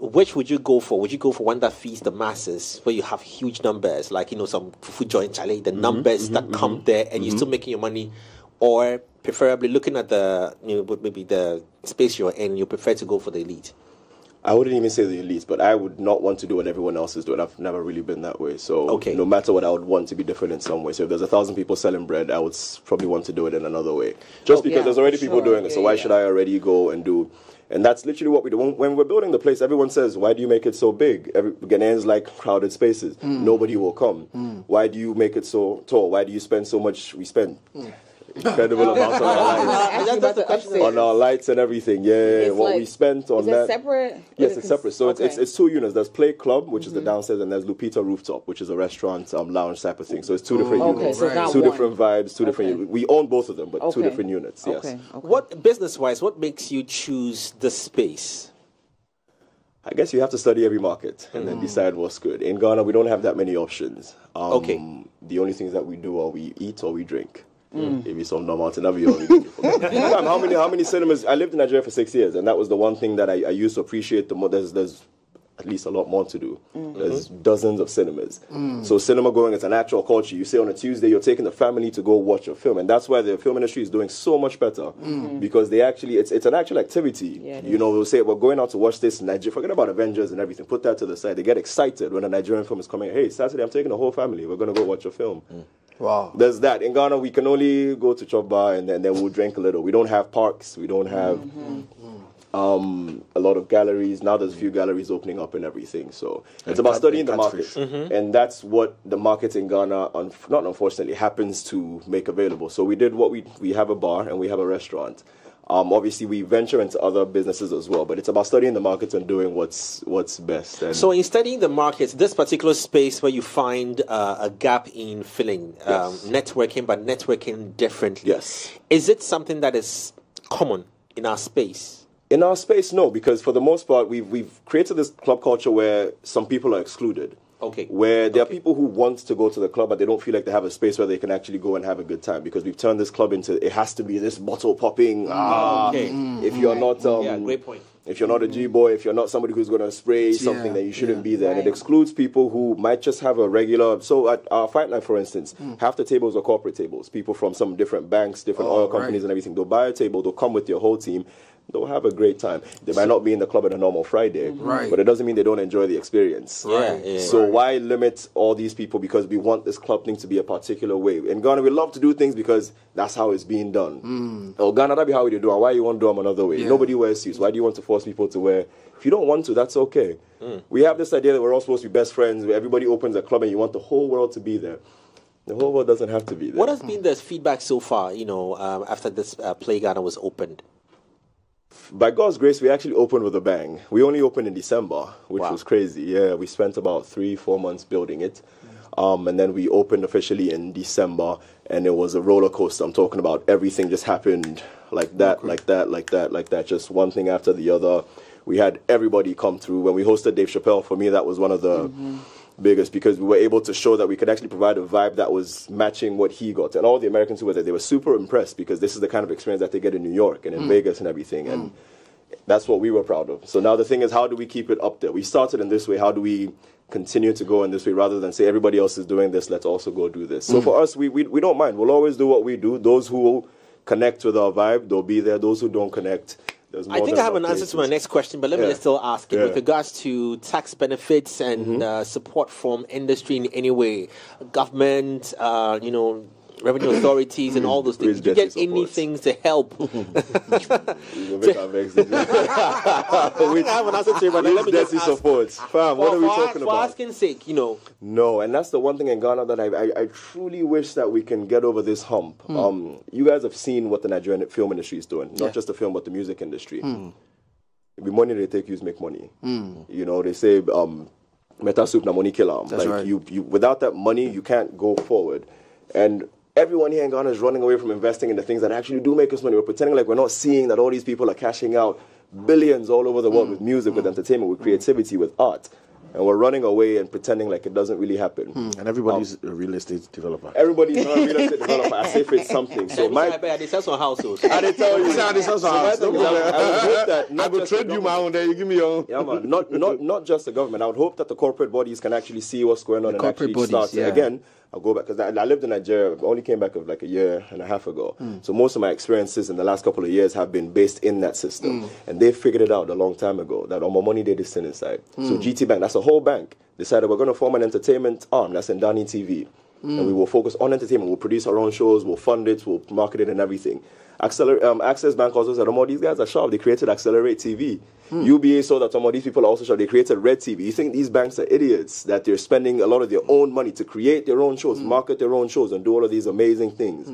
Which would you go for? Would you go for one that feeds the masses, where you have huge numbers, like you know some food joint, Charlie, the numbers that come there, and you're still making your money, or preferably looking at the you know maybe the space you're in, you prefer to go for the elite. I wouldn't even say the elite, but I would not want to do what everyone else is doing. I've never really been that way. So Okay. no matter what, I would want to be different in some way. So if there's a thousand people selling bread, I would probably want to do it in another way. Just Oh, because yeah, there's already for people sure. doing it. So Yeah, why yeah. should I already go and do? And that's literally what we do. When, when we're building the place, everyone says, "Why do you make it so big?" Every, Ghanaians like crowded spaces. Hmm. Nobody will come. Why do you make it so tall? Why do you spend so much? We spend Hmm. Incredible amounts on our lights, that's the question. on our lights and everything. Yeah, It's what like- we spent on Is that. separate? Yes, it's separate. So cons- it's, it's it's two units. There's Play Club, which is the downstairs, and there's Lupita Rooftop, which is a restaurant, um, lounge type of thing. So it's two different Okay, units, so it's two one. different vibes, two different. Okay. units. We own both of them, but two different units. Yes. Okay. Okay. What business wise, what makes you choose the space? I guess you have to study every market and Mm. then decide what's good. In Ghana, we don't have that many options. Um, Okay. The only things that we do are we eat or we drink. Mm. If it's on normal, to never Fam, how many how many cinemas? I lived in Nigeria for six years, and that was the one thing that I, I used to appreciate the most. There's there's at least a lot more to do. Mm. There's dozens of cinemas. Mm. So cinema going is an actual culture. You say on a Tuesday you're taking the family to go watch a film, and that's why the film industry is doing so much better mm. Mm. because they actually it's it's an actual activity. Yeah, it you know, they'll say we're going out to watch this in Nigeria. Forget about Avengers and everything. Put that to the side. They get excited when a Nigerian film is coming. Hey, Saturday I'm taking the whole family. We're gonna go watch a film. Wow. There's that. In Ghana, we can only go to chop bar and then, then we'll drink a little. We don't have parks. We don't have mm-hmm. Um, a lot of galleries. Now there's a few galleries opening up and everything. So it's about cat- studying the market. catfish. And that's what the market in Ghana, un- not unfortunately, happens to make available. So we did what we, we have a bar and we have a restaurant. Um, obviously, we venture into other businesses as well, but it's about studying the market and doing what's what's best. And So, in studying the markets, this particular space where you find uh, a gap in filling, um, Yes. networking, but networking differently. Yes. Is it something that is common in our space? In our space, no, because for the most part, we've we've created this club culture where some people are excluded. Okay. Where there Okay. are people who want to go to the club, but they don't feel like they have a space where they can actually go and have a good time because we've turned this club into it has to be this bottle popping. Ah, Okay. if you're not, um, Yeah, great point. If you're not a G boy, if you're not somebody who's going to spray something, Yeah, then you shouldn't yeah. be there. And it excludes people who might just have a regular. So at our fight night, for instance, half the tables are corporate tables. People from some different banks, different Oh, oil companies, right. and everything. They'll buy a table. They'll come with your whole team. They'll have a great time. They might not be in the club on a normal Friday, Right. but it doesn't mean they don't enjoy the experience. Yeah, yeah. So why limit all these people because we want this club thing to be a particular way? In Ghana, we love to do things because that's how it's being done. Oh, Ghana, that be how we do it. Why you want to do them another way? Yeah. Nobody wears suits. Why do you want to force people to wear? If you don't want to, that's okay. We have this idea that we're all supposed to be best friends. Where everybody opens a club and you want the whole world to be there. The whole world doesn't have to be there. What has been the feedback so far, you know, um, after this uh, Play Ghana was opened? By God's grace, we actually opened with a bang. We only opened in December, which Wow. was crazy. Yeah, we spent about three, four months building it. Um, and then we opened officially in December, and it was a roller coaster. I'm talking about everything just happened like that, like that, like that, like that, just one thing after the other. We had everybody come through. When we hosted Dave Chappelle, for me, that was one of the biggest because we were able to show that we could actually provide a vibe that was matching what he got. And all the Americans who were there, they were super impressed because this is the kind of experience that they get in New York and in mm. Vegas and everything. And that's what we were proud of. So now the thing is, how do we keep it up there? We started in this way. How do we continue to go in this way rather than say everybody else is doing this? Let's also go do this. So mm. for us, we, we we don't mind. We'll always do what we do. Those who connect with our vibe, they'll be there. Those who don't connect, there's I think I have an answer to my next question, but let me Yeah. just still ask it Yeah. with regards to tax benefits and uh, support from industry in any way, government, uh, you know, revenue authorities, and all those things. Did you get support? anything to help? We'll make our vex the judge. I have an answer to it, but let me just ask. support? Fam, what are we for- talking for about? asking sake, you know, No, and that's the one thing in Ghana that I, I, I truly wish that we can get over this hump. Um, you guys have seen what the Nigerian film industry is doing, not just the film, but the music industry. The money they take, you make money. You know, they say, um, meta soup na money killer. Like right. you, you, without that money, you can't go forward. And everyone here in Ghana is running away from investing in the things that actually do make us money. We're pretending like we're not seeing that all these people are cashing out billions all over the world with music, with mm. entertainment, with creativity, with art. And we're running away and pretending like it doesn't really happen. Hmm, and everybody's um, a real estate developer. Everybody's not a real estate developer as if it's something. So my, my, I sell some houses. I did tell you. Say, this is So my house. thing is, I would- I would hope that I not go just the trade you my own, then you give me your own. Yeah, man. Not, not, not just the government. I would hope that the corporate bodies can actually see what's going on and corporate actually bodies, start. yeah. Again, I'll go back because I, I lived in Nigeria. I only came back of like a year and a half ago. Hmm. So most of my experiences in the last couple of years have been based in that system, hmm. and they figured it out a long time ago that on my money they this thing inside. So hmm. GT Bank, that's a whole bank, decided we're going to form an entertainment arm that's in Dani TV. Mm. And we will focus on entertainment. We'll produce our own shows. We'll fund it. We'll market it and everything. Acceler- um, Access Bank also said, "Oh, these guys are sharp. They created Accelerate TV. UBA saw that some of these people are also sharp. They created Red TV. You think these banks are idiots that they're spending a lot of their own money to create their own shows, market their own shows, and do all of these amazing things?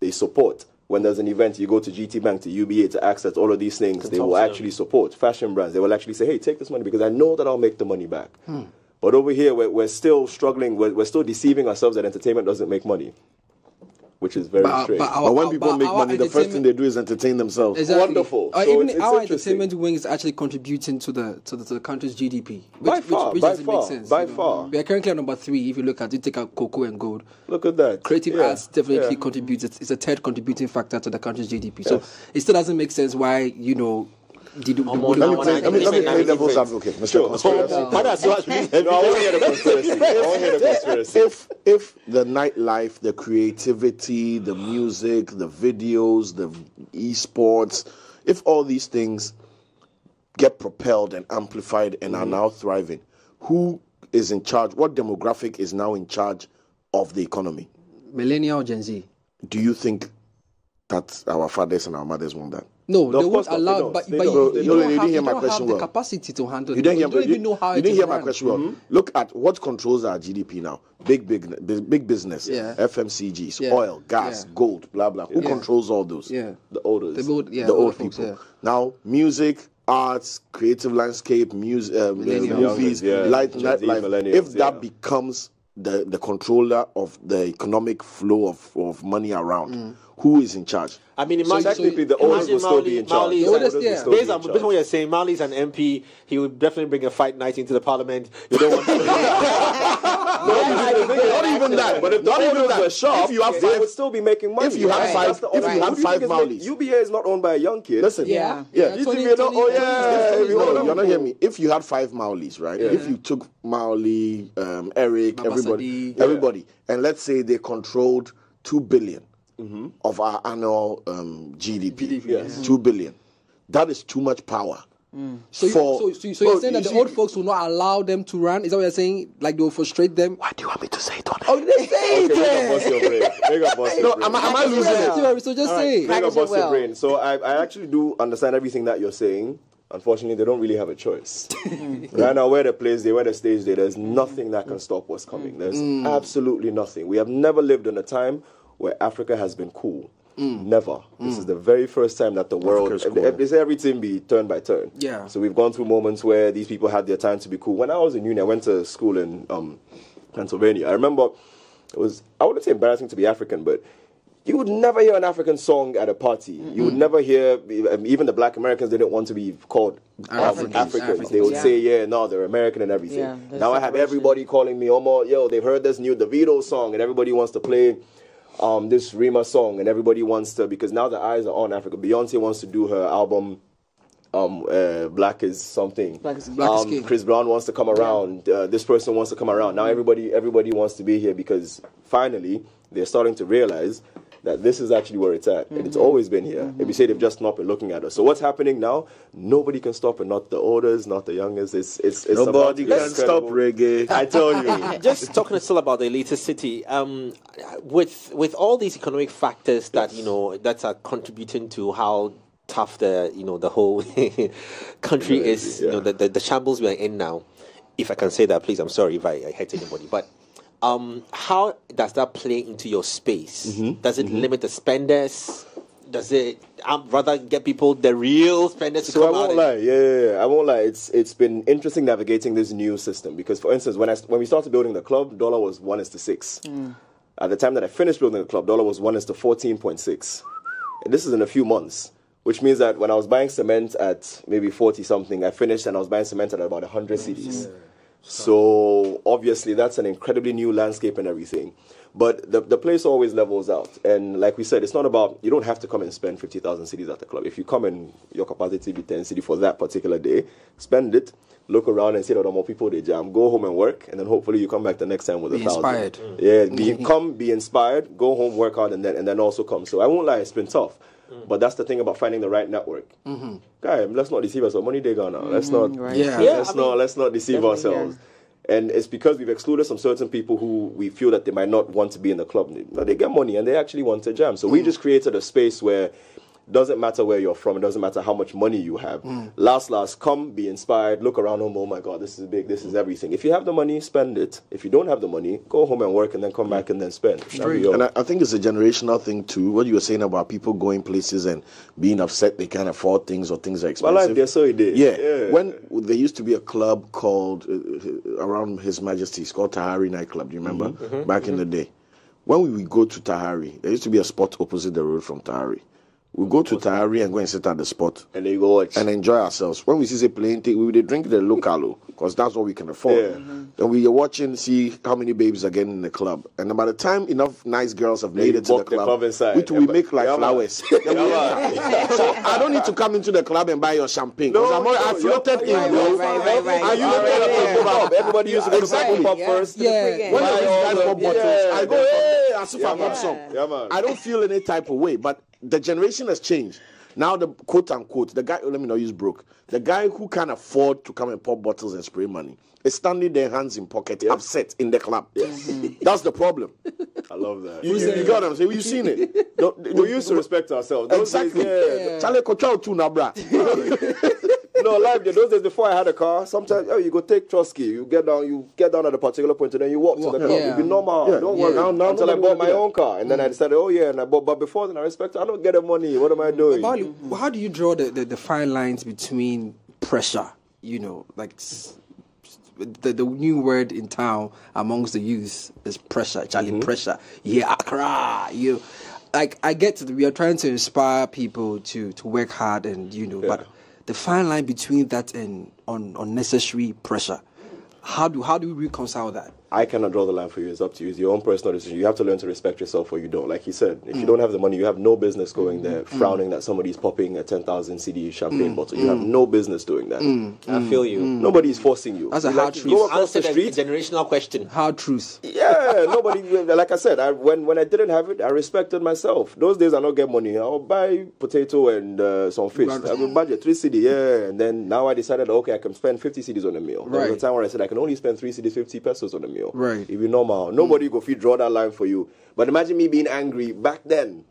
They support. When there's an event, you go to GT Bank, to UBA, to Access, all of these things, they will talk to them. actually support fashion brands. They will actually say, hey, take this money because I know that I'll make the money back. But over here, we're, we're still struggling. We're, we're still deceiving ourselves that entertainment doesn't make money, which is very But- strange. but our- But when our- people but make money, the first thing they do is entertain themselves. Exactly. Wonderful. Or So even it's- it's our entertainment wing is actually contributing to the to the, to the country's GDP. Which, By far, which by doesn't far, make sense. by you know. far. We are currently at number three. If you look at it, take out cocoa and gold. Look at that. Creative Yeah, arts definitely yeah. contributes. It's, it's a third contributing factor to the country's GDP. So it still doesn't make sense why you know. The, on, Let me play, let me, let me play devil's advocate, Mr. Sure. Conspiracy. Does No, I want to hear the conspiracy. I want to hear the conspiracy. if if the nightlife, the creativity, the music, the videos, the esports, if all these things get propelled and amplified and are mm-hmm. now thriving, who is in charge? What demographic is now in charge of the economy? millennial Gen Z. Do you think that our fathers and our mothers want that? No, No, they of won't course. They allow. But, They but don't. you, you don't. don't, have, you don't question have the well. capacity to handle You it. didn't hear, you don't you, even know how you didn't hear my run. question well. Look at what controls our GDP now. Big, big, big, big business, Yeah. FMCGs, Yeah. oil, gas, Yeah. gold, blah blah. Who Yeah. controls all those? Yeah. The oldest. The old, yeah, the old folks, people. yeah. Now, music, arts, creative landscape, music, um, uh, movies, Yeah. light, nightlife. If that becomes the, the controller of the economic flow of, of money around, Mm. Who is in charge? I mean, imagine, technically, the oldest imagine will still be in charge. Mauli's oldest, yeah. still be Based in on, based on what you're saying, Mali's an MP. He would definitely bring a fight night into the parliament. You don't want Not even that. But if not even that. were sharp, if you have they five, would still be making money. if you have five- That's if you have five think is Maulis. make- UBA is not owned by a young kid. listen, Yeah, yeah. You 20, think we don't- oh, yeah, yeah, No, you're not hearing me. If you had five Maulis, right? If you took Mauli, um, Eric, everybody, everybody, and let's say they controlled two billion Mm-hmm. of our annual um, GDP, Yes. two billion. That is too much power. Mm. So, you, so, so, so, you're Bro, saying you that the see- old folks will not allow them to run? Is that what you're saying? Like they will frustrate them? Why do you want me to say it on Oh, they say Okay, it. make up bust your brain. Make up bust your No, brain. am I, am I losing it? Theory, So just say. Make up Package it bust your brain. So I, I actually do understand everything that you're saying. Unfortunately, they don't really have a choice. Mm. right now, where the place they, where the stage they, there's nothing that can mm. stop what's coming. There's absolutely nothing. We have never lived in a time where Africa has been cool. Never. This is the very first time that the world. Africa's cool. They everything be turn by turn. Yeah. So we've gone through moments where these people had their time to be cool. When I was in uni, I went to school in um, Pennsylvania. I remember it was I wouldn't say embarrassing to be African, but you would never hear an African song at a party. You would never hear um, even the Black Americans didn't want to be called Africans. Africans. Africans, They would yeah. say, "Yeah, no, they're American and everything." Yeah, now I have everybody calling me, "Omo, yo, they've heard this new Davido song, and everybody wants to play." Um, this Rema song, and everybody wants to because now the eyes are on Africa. Beyonce wants to do her album um, uh, Black is something. Black is- Black is um, King. Chris Brown wants to come around. Uh, this person wants to come around. Now everybody, everybody wants to be here because finally they're starting to realize that this is actually where it's at, and Mm-hmm. it's always been here. If you say they've just not been looking at us, so what's happening now? Nobody can stop it. Not the oldest, not the youngest. It's it's, it's Nobody to get can stop reggae. I tell you. just talking still about the elitist city, um, with with all these economic factors that you know that are contributing to how tough the you know the whole country is, you know the, the the shambles we are in now. If I can say that, please, I'm sorry if I, I hurt anybody, but. Um, how does that play into your space? Mm-hmm. Does it limit the spenders? Does it um, rather get people the real spenders to So I come out? won't and- lie, yeah, yeah, yeah, I won't lie. It's it's been interesting navigating this new system because, for instance, when I when we started building the club, dollar was one is to six. At the time that I finished building the club, dollar was one is to fourteen point six. And this is in a few months, which means that when I was buying cement at maybe forty something, I finished and I was buying cement at about hundred cedis. So obviously that's an incredibly new landscape and everything. But the, the place always levels out. And like we said, it's not about, you don't have to come and spend 50,000 cedis at the club. If you come and your capacity be 10 cedi for that particular day, spend it, look around and see that there are more people they jam, go home and work, and then hopefully you come back the next time with Be a thousand. inspired. Yeah, be, come, be inspired, go home, work hard, and then, and then also come. So I won't lie, it's been tough. Mm. But that's the thing about finding the right network. Mm-hmm. Guy, let's not deceive ourselves. Money they gone now. Let's mm-hmm, not. right. Yeah. Yeah, let's I not mean, let's not deceive definitely, ourselves. And it's because we've excluded some certain people who we feel that they might not want to be in the club. No, they get money and they actually want to jam. So we mm. just created a space where doesn't matter where you're from, it doesn't matter how much money you have. Last, last, come, be inspired, look around home, oh my God, this is big, this is everything. If you have the money, spend it. If you don't have the money, go home and work and then come back and then spend. That'll be all. And I, I think it's a generational thing too. What you were saying about people going places and being upset they can't afford things or things are My expensive. life there, so it is. Yeah. Yeah. When there used to be a club called uh, around His Majesty, it's called Tahari nightclub. Do you remember Mm-hmm, back in the day? When we would go to Tahari, there used to be a spot opposite the road from Tahari. We go to Tahari and go and sit at the spot and then you go watch. and enjoy ourselves. When we see say playing, we would drink the local because that's what we can afford. Yeah. Mm-hmm. Then we are watching, see how many babies are getting in the club, and by the time enough nice girls have made it to the walk the club, club inside. we, too, Yeah, we make like yeah, flowers. Then we enter. so I don't need to come into the club and buy your champagne because No, I'm already, I floated you're- in. Right, bro. right, right, right. I used to Already get up there. and. Everybody used to go to Exactly. the pop first. Yeah. When Buy the all guys pop bottles, I go, then- hey, as if I man. want some. I don't feel any type of way, but the generation has changed. Now the quote unquote, the guy let me not use broke. The guy who can afford to come and pop bottles and spray money is standing there, hands in pocket, upset in the club. Mm-hmm. That's the problem. I love that. You, you, you got what I'm saying? You've seen it. We used to respect ourselves. Those Exactly. Days, yeah. Charlie too, now, bruh. no, life there. Those days before I had a car, sometimes oh, you go take Trusky, you get down, you get down at a particular point, and then you walk to the club. Yeah. It'd be normal. Yeah. Don't worry. Yeah. Now- now Until I bought my own car, and then I decided, oh yeah, and I bought. But before then, I respect. I don't get the money. What am I doing? Bali, how do you draw the, the, the fine lines between pressure, you know, like the, the new word in town amongst the youth is pressure, Charlie, Mm-hmm. pressure. Yeah, Accra, you. Like I get to the, we are trying to inspire people to to work hard and you know, but the fine line between that and on unnecessary pressure, how do how do we reconcile that? I cannot draw the line for you. It's up to you. It's your own personal decision. You have to learn to respect yourself or you don't. Like he said, if you mm. don't have the money, you have no business going there mm. frowning that somebody's popping a 10,000 cedi champagne mm. bottle. You have no business doing that. I feel you. Nobody is forcing you. That's a Like, hard truth. Go across the street. the generational question. Hard truth. Yeah, nobody. Like I said, I, when when I didn't have it, I respected myself. Those days I don't get money. I'll buy potato and uh, some fish. I will budget three cedi. Yeah, and then now I decided, okay, I can spend fifty cedis on a meal. There was Right. a time where I said I can only spend three cedis, fifty pesos on a meal. Right. If you normal, nobody go fit draw that line for you. But imagine me being angry back then.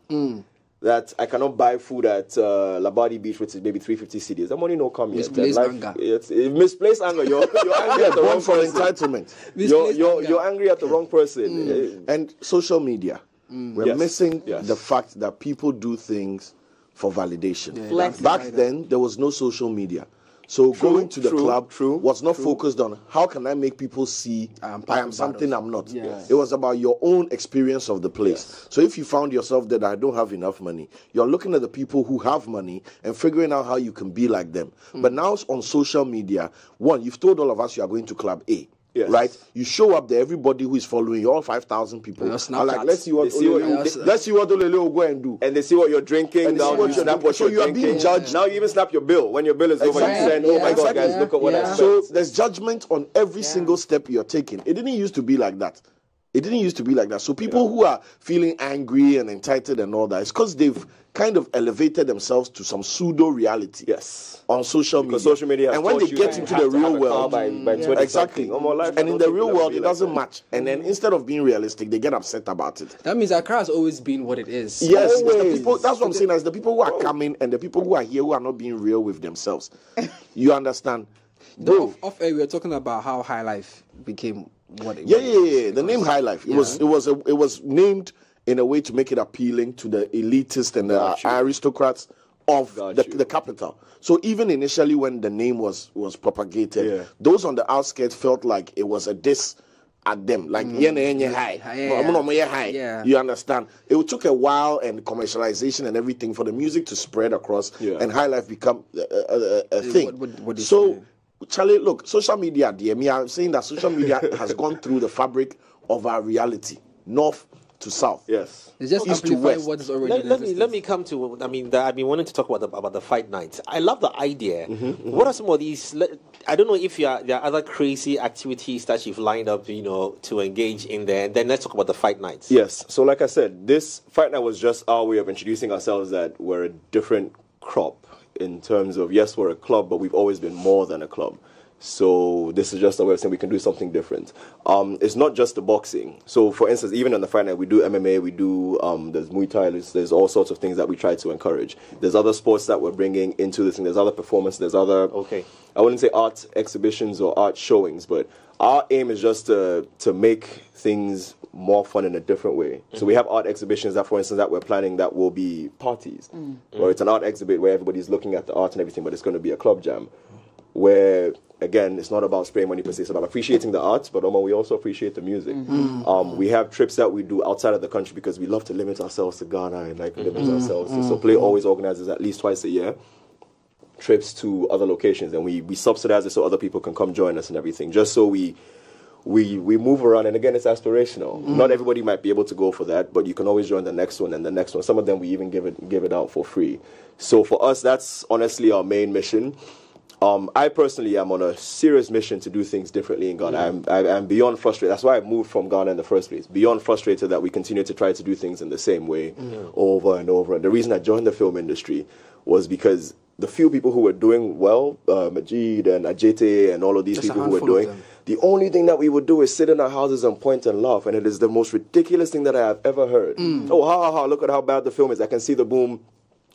That I cannot buy food at uh, Labadi Beach, which is maybe 350 cedis. The money no come yet. Misplaced Life- anger. It's, it misplaced anger. You're, you're angry at the wrong for person. entitlement. You're, you're, you're angry at the wrong person. Eh, and social media. We're Yes. missing Yes. the fact that people do things for validation. Flex Back it. then, there was no social media. So going to the true, club true, was not focused on how can I make people see I'm I am something battles. I'm not. Yeah. It was about your own experience of the place. So if you found yourself that I don't have enough money, you're looking at the people who have money and figuring out how you can be like them. Hmm. But now on social media, one, you've told all of us you are going to club A. Yes. Right, you show up there. Everybody who is following you, all five thousand people, Your are like, let's see what They see what- Olele- they- let's see what Olele will go and do. and they see what you're drinking. And now you snap doing. what So you're you are being drinking. judged. Now you even snap your bill. When your bill is over, you Exactly. send, oh my God, guys, Yeah. look at what I Yeah. spent. So there's judgment on every single step you're taking. It didn't used to be like that. It didn't used to be like that. So people who are feeling angry and entitled and all that, it's because they've kind of elevated themselves to some pseudo reality. Yes. On social Because media. social media has and when they you get into the real world, by- by 20 exactly. something. All my life, and in the real world, it doesn't that. match. And then mm-hmm. instead of being realistic, they get upset about it. That means Accra has always been what it is. Yes, the people. That's what I'm saying. It's the people who are oh. coming and the people who are here who are not being real with themselves. You understand? Though off, off air, we were talking about how High Life became what Yeah, yeah, yeah. yeah. The name High Life. It was it was a, it was named in a way to make it appealing to the elitist and the you. aristocrats of the, the capital. So even initially when the name was was propagated, Yeah. those on the outskirts felt like it was a diss at them. Like yeah, yeah, yeah, high. Yeah. Yeah, high. Yeah. You understand? It took a while and commercialization and everything for the music to spread across Yeah. and High Life become a, a, a, thing. what- what- what so? Charlie, look, social media, dear me, I'm saying that social media has gone through the fabric of our reality, north to south. Yes. It's just East to west. what is already Let, let me let me come to. I mean, the, I've been wanting to talk about the about the fight nights. I love the idea. Mm-hmm, What are some of these? let- I don't know if you are, there are other crazy activities that you've lined up, you know, to engage in there. And then let's talk about the fight nights. Yes. So, like I said, this fight night was just our way of introducing ourselves that we're a different crop in terms of yes, we're a club, but we've always been more than a club. So this is just a way of saying we can do something different. Um, it's not just the boxing. So, for instance, even on the fight night, we do MMA, we do um, there's Muay Thai, there's, there's all sorts of things that we try to encourage. There's other sports that we're bringing into this thing. There's other performance. There's other Okay. I wouldn't say art exhibitions or art showings, but our aim is just to to make things more fun in a different way. So we have art exhibitions that, for instance, that we're planning that will be parties, where it's an art exhibit where everybody's looking at the art and everything, but it's going to be a club jam, where again it's not about spraying money per se, it's about appreciating the arts, but Omar, we also appreciate the music. Mm-hmm. Mm-hmm. Um, we have trips that we do outside of the country because we love to limit ourselves to Ghana and like limit mm-hmm. ourselves. So Play always organizes at least twice a year trips to other locations and we, we subsidize it so other people can come join us and everything just so we we we move around. And again it's aspirational. Not everybody might be able to go for that but you can always join the next one and the next one. Some of them we even give it give it out for free. So for us that's honestly our main mission um, I personally am on a serious mission to do things differently in Ghana. I'm, I, I'm beyond frustrated. That's why I moved from Ghana in the first place. Beyond frustrated that we continue to try to do things in the same way over and over. And the reason I joined the film industry was because the few people who were doing well, uh, Majid and Ajete and all of these Just people who were doing, the only thing that we would do is sit in our houses and point and laugh. And it is the most ridiculous thing that I have ever heard. Oh, ha ha ha, look at how bad the film is. I can see the boom.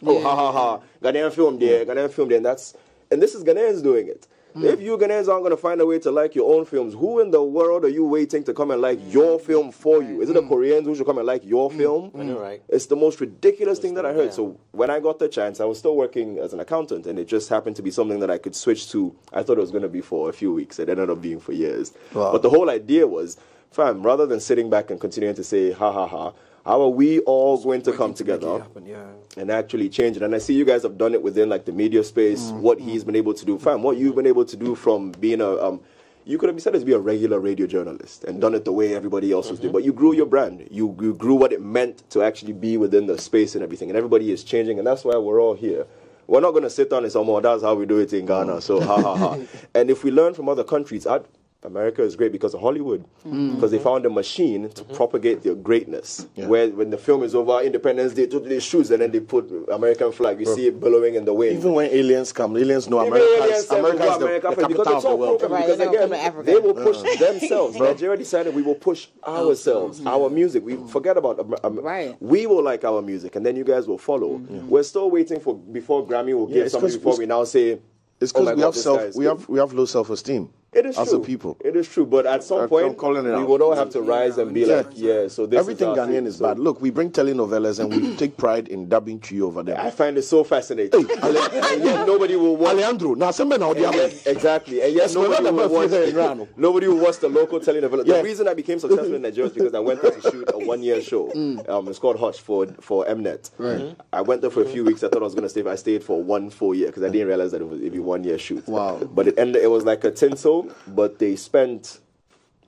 Oh, ha ha ha. Ghanaian film there, Ghanaian film there. And that's and this is Ghanaians doing it. Hmm. If you Ghanaians aren't going to find a way to like your own films, who in the world are you waiting to come and like your film for you? Is it the hmm. Koreans who should come and like your hmm. film? I know, right? It's the most ridiculous thing that I heard. So when I got the chance, I was still working as an accountant, and it just happened to be something that I could switch to. I thought it was going to be for a few weeks. It ended up being for years. But the whole idea was, fam, rather than sitting back and continuing to say ha ha ha, how are we all going to come together? happen, yeah. and actually change it. And I see you guys have done it within like the media space. What he's been able to do, fam. What you've been able to do from being a um, you could have been said as be a regular radio journalist and done it the way everybody else was doing. But you grew your brand. You, you grew what it meant to actually be within the space and everything. And everybody is changing, and that's why we're all here. We're not going to sit down and say, "Oh, that's how we do it in Ghana." So ha ha ha. and if we learn from other countries, i America is great because of Hollywood, mm. because they mm-hmm. found a machine to mm-hmm. propagate their greatness. Where when the film is over, Independence Day, they shoes, and then they put American flag. You see it billowing in the wind. Even when aliens come, aliens know Even America aliens is, America is the, America the first because capital it's of the world. Right, Because they don't again, Africa. they will push uh. themselves. Nigeria decided we will push uh. ourselves, mm. our music. We mm. forget about um, Right. We will like our music, and then you guys will follow. We're still waiting for before Grammy will Yeah, give it's something 'cause- before we now say. It's oh because my we God, have self, we have we have low self esteem. It is as true. a people. It is true, but at some I'm point, calling it we out. would all have to rise and be like, yeah. So this Everything is Ghanaian thing. is So bad. Look, we bring telenovelas and we take pride in dubbing Twi over there. I find it so fascinating. and yet nobody will watch. Alejandro, now some men out And there. yet- exactly, and yes, Yes, nobody will watch. the first nobody will watch the local telenovela. Yeah. The reason I became successful in Nigeria is because I went there to shoot a one-year show. Mm. Um, it's called Hush for for Mnet. Right. I went there for a few weeks. I thought I was going to stay. I stayed for one full year because I didn't realize that it was it'd be one year shoot. Wow. But it ended. It was like a tinsel, but they spent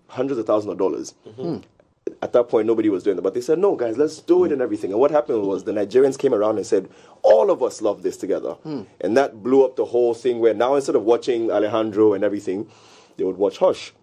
hundreds of thousands of dollars. At that point, nobody was doing it, but they said, "No, guys, let's do it and everything." And what happened was the Nigerians came around and said, "All of us love this together," and that blew up the whole thing. Where now instead of watching Alejandro and everything, they would watch Hush.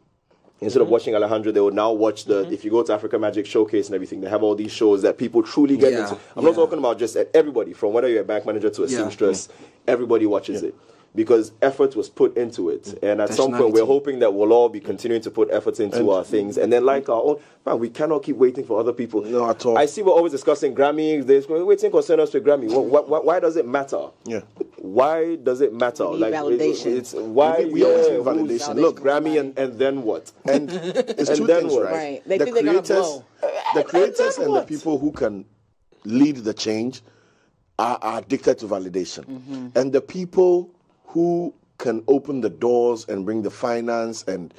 Instead of mm-hmm. watching Alejandro, they would now watch the. Mm-hmm. If you go to Africa Magic Showcase and everything, they have all these shows that people truly get Yeah, into. I'm not talking about just everybody, from whether you're a bank manager to a Yeah. seamstress, everybody watches it because effort was put into it. And at some point, we're hoping that we'll all be continuing to put efforts into our things. And then, like our own, man, we cannot keep waiting for other people. No, at all. I see we're always discussing Grammy. There's waiting concern us with Grammy. Why, why, why does it matter? Yeah. Why does it matter? We need validation. It's, why We need- we always yeah, need who's- validation. Look, Grammy and, and then what? And it's And two then things, what? right? Right. They the think they're gonna creators, blow. the creators then and the people who can lead the change are, are addicted to validation, Mm-hmm. and the people who can open the doors and bring the finance and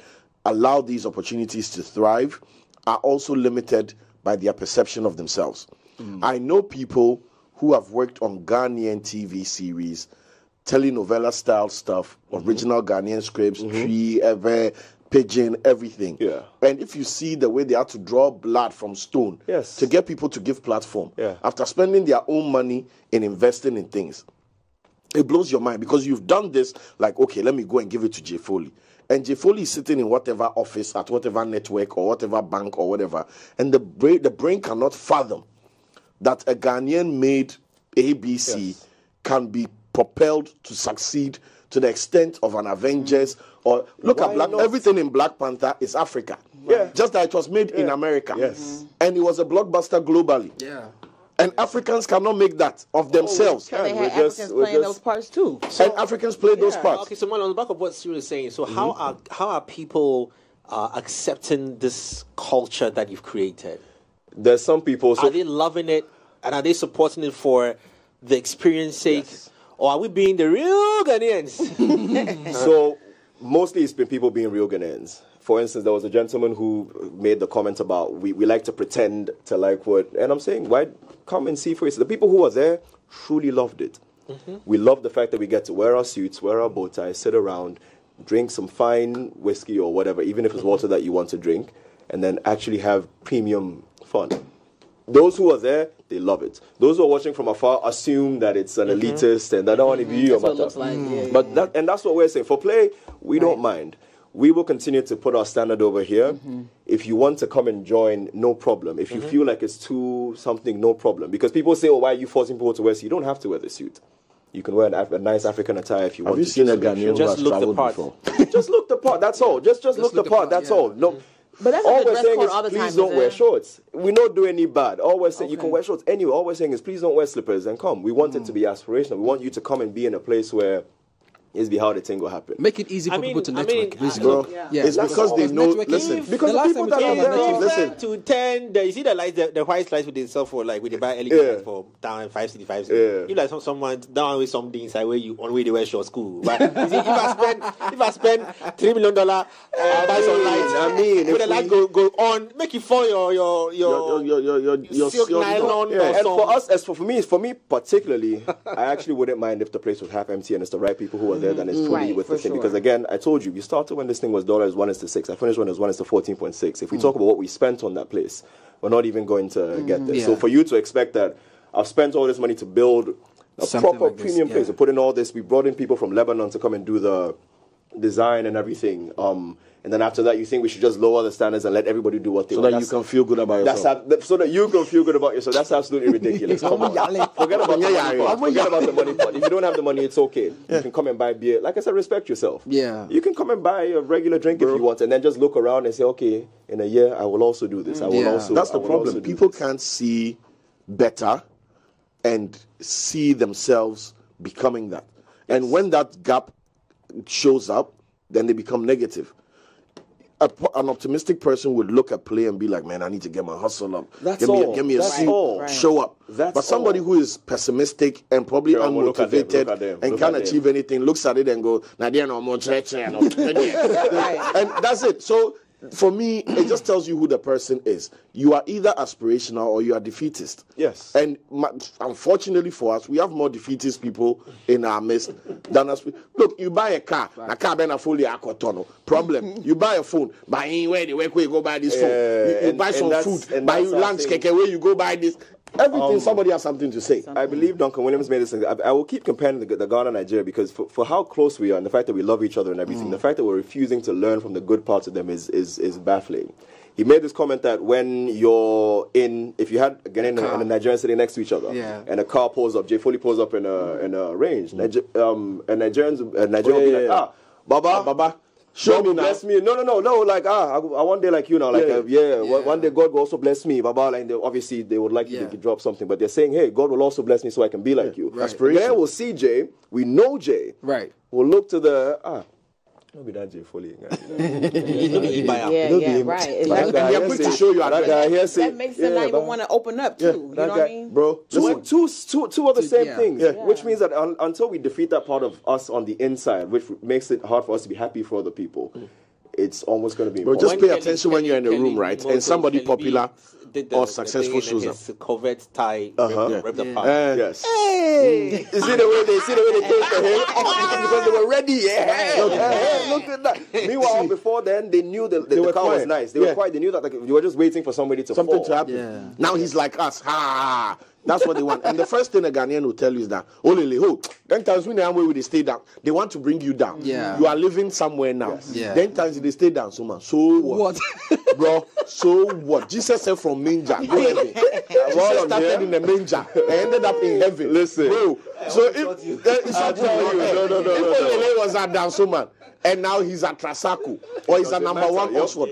allow these opportunities to thrive are also limited by their perception of themselves. Mm. I know people who have worked on Ghanaian TV series, telenovela style stuff, Mm-hmm. original Ghanaian scripts, Twi, Ewe, pidgin, everything. Yeah. And if you see the way they had to draw blood from stone Yes. to get people to give platform, Yeah. after spending their own money in investing in things, it blows your mind because you've done this like, okay, let me go and give it to Jay Foley. And Jay Foley is sitting in whatever office, at whatever network or whatever bank or whatever, and the brain, the brain cannot fathom that a Ghanaian made ABC Yes. can be propelled to succeed to the extent of an Avengers mm. or look Why at Black not? everything in Black Panther is Africa. Yeah. Just that it was made in America. Yes. And it was a blockbuster globally. Yeah. And Africans cannot make that of themselves. can. They We're had just- Africans we're playing just- those parts too. and Africans play those parts. Okay, so Marlon, on the back of what Cyril is saying, so Mm-hmm. how are how are people uh, accepting this culture that you've created? There's some people. So are they loving it and are they supporting it for the experience sake, or are we being the real Ghanaians? So mostly it's been people being real Ghanaians. For instance, there was a gentleman who made the comment about we, we like to pretend to like what, and I'm saying, why come and see for yourself? The people who were there truly loved it. Mm-hmm. We love the fact that we get to wear our suits, wear our bow ties, sit around, drink some fine whiskey or whatever, even if it's water that you want to drink, and then actually have premium fun. Those who are there, they love it. Those who are watching from afar assume that it's an mm-hmm. elitist and they don't want to be you. That's what it. Yeah, mm. But yeah. that and that's what we're saying. For play, we don't mind. We will continue to put our standard over here. Mm-hmm. If you want to come and join, no problem. If you feel like it's too something, no problem. Because people say, "Oh, why are you forcing people to wear?" suit?" You don't have to wear the suit. You can wear an, Af- a nice African attire if you Have want. you to seen a just make Ghanaian sure- who Just has look the part. before? just look the part. That's all. Just just, look, look the the part. part, That's yeah. all. No. But that's all good we're dress saying is all the please time, don't is wear shorts. We don't do any bad. All we're saying you can wear shorts anyway. All we're saying is please don't wear slippers and come. We want it Mm. to be aspirational. We want you to come and be in a place where it's be how the thing will happen. Make it easy for I mean- people to I mean, network. I- basically. Bro, Yeah. it's because all. they Because know. networking- Listen, Because the the people time that are talked about there, listen. To ten. The, you see the lights, the, the white lights with they sell for like with the buy LED Yeah. for down five city five Yeah. You like some someone down with something inside where you on way they wear short school. But you see, if I spend if I spend three million dollar uh, buy some lights, I mean, when if the light go go on, make it for your your your your, your your your your silk your- nylon Yeah, or and some- for us, as for, for me, is for me particularly, I actually wouldn't mind if the place was half empty and it's the right people who are there than it's mm-hmm. truly Right, with the thing. sure. Because again, I told you, we started when this thing was dollars one is to six. I finished when it was one is to fourteen point six. If we mm. talk about what we spent on that place, we're not even going to mm-hmm. get there. So for you to expect that I've spent all this money to build a Something proper like this, premium place, yeah. to put in all this, we brought in people from Lebanon to come and do the design and everything. Um, and then after that, you think we should just lower the standards and let everybody do what they so want. So that you can feel good about yourself. ab- so that you can feel good about yourself. That's absolutely ridiculous. Come on. Forget about the money part. Forget about the money part. If you don't have the money, it's okay. You can come and buy beer. Like I said, respect yourself. Yeah. You can come and buy a regular drink if you want, and then just look around and say, okay, in a year I will also do this. I will Yeah. also. That's the problem. People this. can't see better and see themselves becoming that. And when that gap shows up, then they become negative. A, an optimistic person would look at play and be like, "Man, I need to get my hustle up. That's give me, all. a, give me a That's suit, all. Right. show up." That's but somebody all. who is pessimistic and probably Yeah, well, them, unmotivated them, and can't at them. achieve anything looks at it and go, "Nah, they are no more treachery, and that's it. So for me, it just tells you who the person is. You are either aspirational or you are defeatist. Yes. And unfortunately for us, we have more defeatist people in our midst than us. Look, you buy a car, a car ben a fully akotono. Problem. you buy a phone, buy in where the work you go buy this phone. Yeah, You, you and- buy some food, buy you lunch, keke where you go buy this. Everything, somebody has something to say. I believe Duncan Williams made this. I, I will keep comparing the, the Ghana and Nigeria because for, for how close we are and the fact that we love each other and everything, the fact that we're refusing to learn from the good parts of them is, is, is baffling. He made this comment that when you're in, if you had a Ghanaian and a- and a Nigerian sitting next to each other, Yeah. and a car pulls up, Jay Foley pulls up in a in a range, Niger, um, and Nigerians, uh, Nigerian will be yeah, like, yeah. ah, Baba, Baba, show God me will now. bless me. No, no, no, no. Like ah, I, I one day like you now. Like Yeah. uh, yeah, one- one day God will also bless me. Baba, like they, obviously they would like you Yeah. to drop something, but they're saying, hey, God will also bless me so I can be like you. Right. Aspiration. Then we'll see Jay. We know Jay. Right. We'll look to the ah. Don't be that Jay Foley. guy. Yeah, It'll be yeah, him. right. That That, guy they're here quick say- to show you that address. guy here say, that makes them yeah, not even want to open up too. Yeah, you know that what I mean? Bro, Two, listen. two, two, two of the same yeah. things, Yeah. which means that un, until we defeat that part of us on the inside, which makes it hard for us to be happy for other people, mm. it's almost going to be Bro, impossible. just pay attention when you're in a room, right? And somebody Kelly B popular did the- or the successful thing and shows up. covert tie Uh-huh. ripped, ripped apart. Uh, yes. Hey, You see the way they see the way they came for him because they were ready. Yeah, look, yeah, look at that. Meanwhile, before then, they knew that the, They the were car was nice. They Yeah. were quiet. They knew that like, they were just waiting for somebody to something fall. to happen. Yeah. Now he's like us. Ha! That's what they want. And the first thing a Ghanaian will tell you is that, oh, lele, ho, then times when they are where they stay down, they want to bring you down. Yeah. You are living somewhere now. Yeah. Then times they stay down, so man. So what? What? Bro, so what? Jesus said from manger. Go heaven. Jesus I'm started here. in the manger and ended up in heaven. Listen. Bro, so if, uh, it's I'll not tell you. No, no, no, if no, no. Olele was at Dansoman and now he's at Trasaco or he's at number one Yep. Oxford,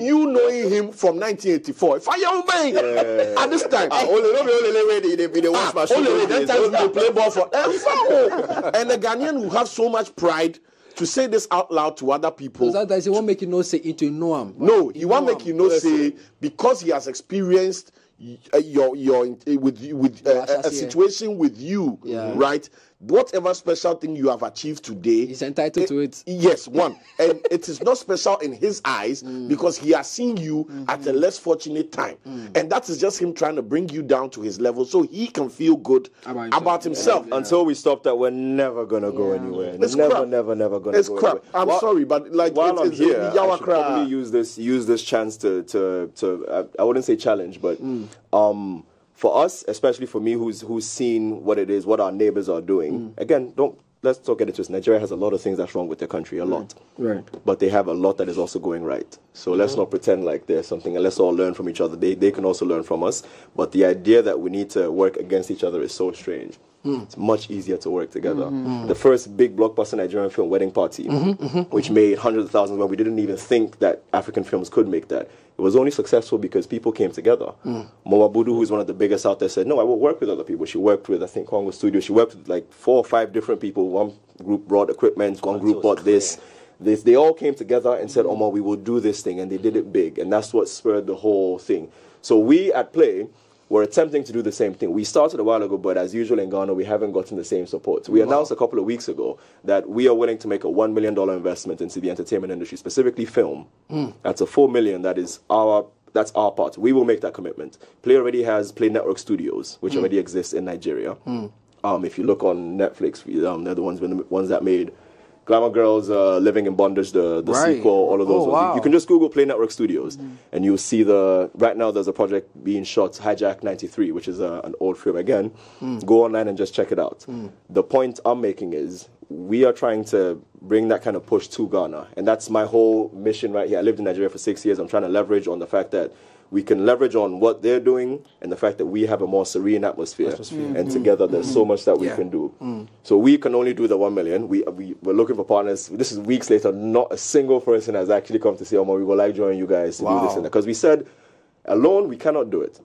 you knowing him from 1984, fire obeying at this time. Ah, Ole, no be they, they, they wash Ah, my only that time they play ball for and the Ghanaian will have so much pride to say this out loud to other people. That is he won't make you know say it to know him. No, he won't make you know say because he has experienced uh, your your uh, with with uh, a, a situation with you, Yeah. right? Whatever special thing you have achieved today, He's entitled to it. Yes, one, and it is not special in his eyes Mm. because he has seen you Mm-hmm. at a less fortunate time, Mm. and that is just him trying to bring you down to his level so he can feel good About about himself. himself. Until we stop that, we're never gonna go anywhere. It's never, crap. never, never gonna It's go crap. anywhere. I'm While- sorry, but like while it's, I'm it's here, the I should Yawakra- probably use this use this chance to to to uh, I wouldn't say challenge, but Mm. um, for us, especially for me, who's who's seen what it is, what our neighbors are doing. Mm. Again, don't let's talk get into this. Nigeria has a lot of things that's wrong with their country, a mm. lot. Right. But they have a lot that is also going right. So let's mm-hmm. not pretend like there's something, and let's all learn from each other. They, they can also learn from us. But the idea that we need to work against each other is so strange. Mm. It's much easier to work together. Mm-hmm. Mm. The first big blockbuster Nigerian film, Wedding Party, mm-hmm. which made hundreds of thousands when we didn't even think that African films could make that. It was only successful because people came together. Mo Abudu, who is one of the biggest out there, said, No, I will work with other people. She worked with, I think, Koga Studio. She worked with like four or five different people. One group brought equipment, one group bought this. This, they all came together and said, Omar, we will do this thing. And they did it big. And that's what spurred the whole thing. So we at Play were attempting to do the same thing. We started a while ago, but as usual in Ghana, we haven't gotten the same support. We announced a couple of weeks ago that we are willing to make a $1 million investment into the entertainment industry, specifically film. That's a 4 million. That is our that's our part. We will make that commitment. Play already has Play Network Studios, which already exists in Nigeria. Um, if you look on Netflix, um, they're the ones, the ones that made Glamour Girls, uh, Living in Bondage, the, the Right. sequel, all of those. Oh, ones. You- wow. You can just Google Play Network Studios, mm. and you'll see the. Right now, there's a project being shot, Hijack '93, which is a, an old film. Again, mm. go online and just check it out. Mm. The point I'm making is we are trying to bring that kind of push to Ghana, and that's my whole mission right here. I lived in Nigeria for six years. I'm trying to leverage on the fact that we can leverage on what they're doing and the fact that we have a more serene atmosphere, and mm. together there's so mm. much that we Yeah. can do. Mm. So we can only do the one million. We, we we're looking for partners. This is weeks later. Not a single person has actually come to say, "Oh, we would like join you guys to do this and that." Because we said alone we cannot do it.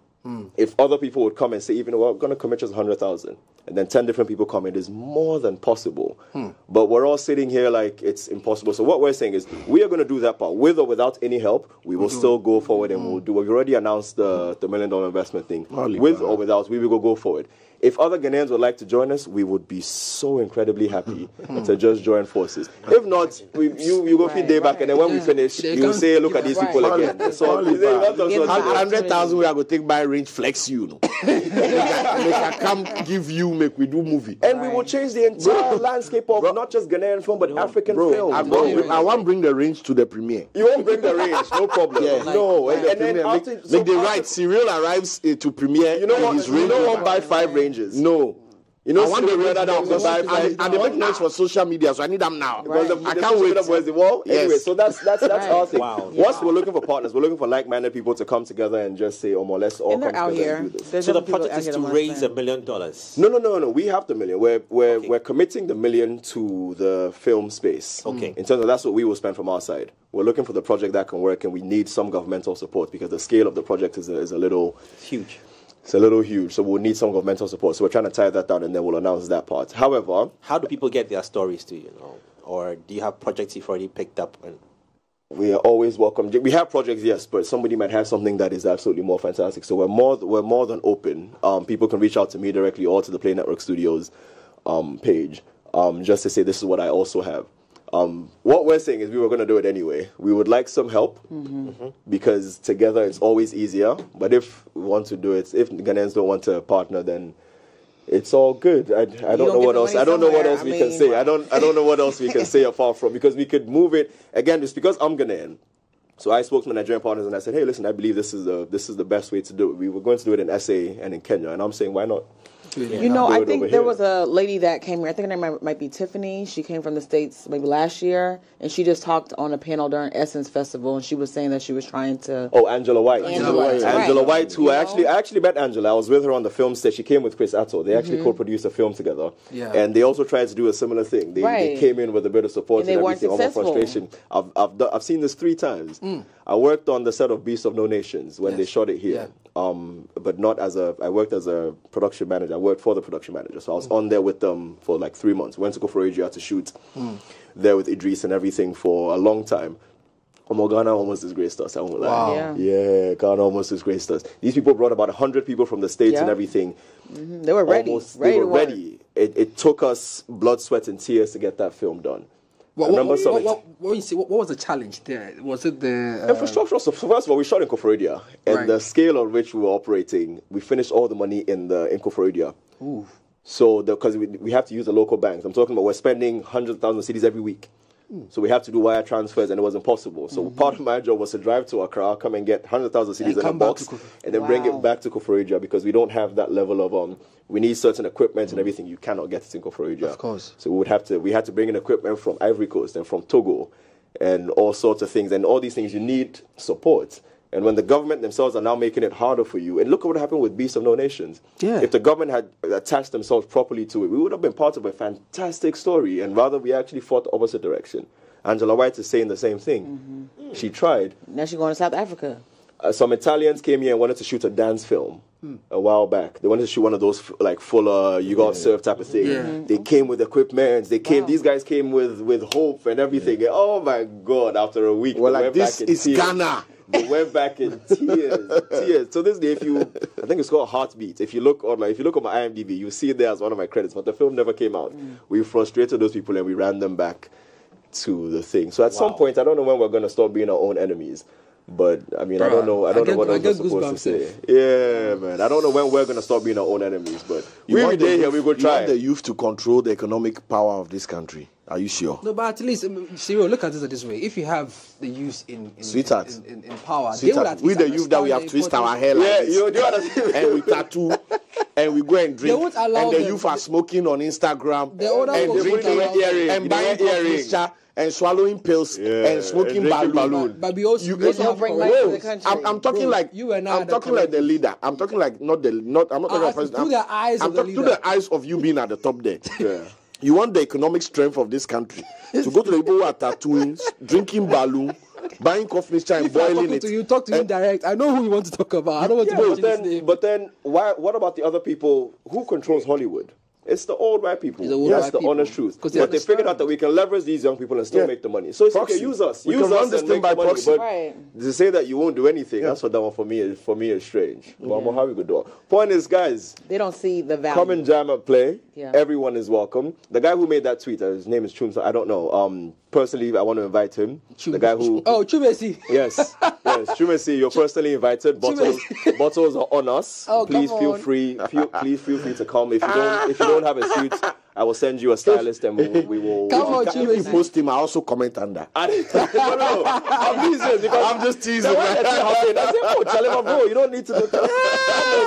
If other people would come and say, even we're going to commit just 100,000, and then 10 different people come, it is more than possible. But we're all sitting here like it's impossible. So what we're saying is we are going to do that part. With or without any help, we will still go forward and we'll do. We've already announced the, the million dollar investment thing. Holy With crap. or without, we will go, go forward. If other Ghanaians would like to join us, we would be so incredibly happy to just join forces. If not, we, you, you go feed day back, and then when we finish, you say, look at these Right. people again. So, Holy they- crap. that's Give also- them Hundred thousand we are going to take by range flex you. No? they, can, they can come give you make we do movie. And we will change the entire landscape of not just Ghanaian film, but African Bro, film. I, want, I want bring the range to the premiere. You won't bring the range, no problem. Yeah. no, and, The and then premiere, after, make, so make the right serial arrives uh, to premiere. You know in what? his You range know Rover. what? Buy five ranges. No. You know, I want the Cyril range rather than because buy and, five. and they make noise for social media, so I need them now. Because the, I the can't wait. media was the wall. Yes. Anyway, so that's that's that's Right. our thing. Wow. Once we're looking for partners, we're looking for like-minded people to come together and just say, "Oh, more, let's all And come they're out together here. and do this." There's So the project is to raise a million dollars. No, no, no, no. We have the million. We're we're Okay. we're committing the million to the film space. Okay. In terms of that's what we will spend from our side. We're looking for the project that can work, and we need some governmental support because the scale of the project is a, is a little It's huge. It's a little huge. So we'll need some governmental support. So we're trying to tie that down, and then we'll announce that part. However, How do people get their stories to you? know? Or do you have projects you've already picked up? And we are always welcome. We have projects, yes, but somebody might have something that is absolutely more fantastic. So we're more we're more than open. Um, people can reach out to me directly or to the Play Network Studios um, page um, just to say this is what I also have. Um, what we're saying is we were going to do it anyway. We would like some help Mhm. because together it's always easier. But if we want to do it, if Ghanaians don't want to partner, then it's all good. I, I don't don't know what else. I don't know what else I we can say. I don't. I don't know what else we can say apart from because we could move it again. Just because I'm Ghanaian. So I spoke to my Nigerian partners and I said, "Hey, listen, I believe this is the this is the best way to do it. We were going to do it in SA and in Kenya, and I'm saying, why not? You know, I it over think here. there was a lady that came here. I think her name might, might be Tiffany. She came from the States maybe last year, and she just talked on a panel during Essence Festival, and she was saying that she was trying to. Oh, Angela White. Angela White, Angela. White, who You I know? actually I actually met Angela. I was with her on the film set. She came with Chris Attoh. They actually mm-hmm. co-produced a film together. Yeah. And they also tried to do a similar thing. They, they came in with a bit of support And and, they weren't everything, almost successful. frustration. I've I've, I've seen this three times. Mm. I worked on the set of Beast of No Nations when they shot it here. Um, but not as a. I worked as a production manager. I worked for the production manager, so I was on there with them for like three months. Went to go for Asia to shoot there with Idris and everything for a long time. Omo, Ghana almost disgraced us. I won't lie. Wow. Yeah. Yeah, Ghana almost disgraced us. These people brought about 100 people from the States and Yeah. everything. They were ready. Almost, ready they were ready. It, it took us blood, sweat, and tears to get that film done. What, what, what, what, what, what, was the challenge there? Was it the uh, infrastructure. So first of all, we shot in Koforidua, and Right. the scale on which we were operating, we finished all the money in the in Koforidua. So because we, we have to use the local banks, I'm talking about we're spending hundreds of thousands of cedis every week. So we have to do wire transfers, and it was impossible. So part of my job was to drive to Accra, come and get hundred thousand cedis in a box, and then bring it back to Koforidua because we don't have that level of um. We need certain equipment and everything. You cannot get it in Koforidua. Of course. So we would have to we had to bring in equipment from Ivory Coast and from Togo and all sorts of things. And all these things you need support. And when the government themselves are now making it harder for you, and look at what happened with Beasts of No Nations. Yeah. If the government had attached themselves properly to it, we would have been part of a fantastic story. And rather, we actually fought the opposite direction. Angela White is saying the same thing. She tried. Now she's going to South Africa. Uh, some Italians came here and wanted to shoot a dance film a while back. They wanted to shoot one of those f- like fuller, you got served type of thing. Yeah. Mhm. They came with equipment. They came. These guys came with with hope and everything. Oh my God! After a week, Well, like this is. Ghana. They went back in tears, tears. So this day, if you, I think it's called Heartbeat. If you look on, like, if you look on my IMDb, you see it there as one of my credits. But the film never came out. Mm. We frustrated those people and we ran them back to the thing. So at some point, I don't know when we're gonna stop being our own enemies. But I mean, I don't know. I I don't get- know what I we're supposed to say. Yeah, man. I don't know when we're gonna stop being our own enemies. But You we be there here, we go you try. want the youth to control the economic power of this country. Are you sure? No, but at least, um, Cyril, look at it this way. If you have the youth in, in, Sweetheart. in, in, in power, they would Sweetheart, at we the youth that we have understand twist our importance- hair like yeah, this. you, do you understand? and we tattoo and we go and drink won't allow and the them. youth are smoking on Instagram The older and folks drinking won't them. and buying know, earring. mixture and swallowing pills Yeah, and smoking and drinking balloon. balloon. But, but we also, You- we also They'll have bring life to the country. I'm, I'm talking Bro, like you and I I'm talking like the leader. I'm talking like not the not. I'm not talking Ah, like president. through I'm, the eyes I'm of the talking through the eyes of you being at the top there. You want the economic strength of this country to go to the people who are tattooing, drinking balloon, buying coffee chai and boiling it. to you, talk to him eh, direct. I know who you want to talk about. I don't want Yeah, to but then, but then, why? What about the other people who controls Hollywood? It's the old white people. It's the old That's white the people. honest truth. But they they figured out that we can leverage these young people and still Yeah. make the money. So it's Proxy. okay. Use us. We use can us run this and thing make by the money. proxy. But Right. to say that you won't do anything, that's what that one for me is. For me, is strange. But yeah. I'm how we could do it. Point is, guys, They don't see the value. come and jam and play. Yeah. Everyone is welcome. The guy who made that tweet, uh, his name is Chum. I don't know. Um, personally, I want to invite him. The guy who. Oh, Chubesi. Yes, yes. Chumesi, you're personally invited. Bottles, bottles are on us. Oh, please feel free. Feel, please feel free to come. If you don't, if you don't have a suit, I will send you a stylist, and we will. We will Come on, If you post him, I also comment under. I, no, no, I'm teasing because I'm just teasing, The way man. that you happened, I said, "Oh, Chalima, bro, you don't need to do Come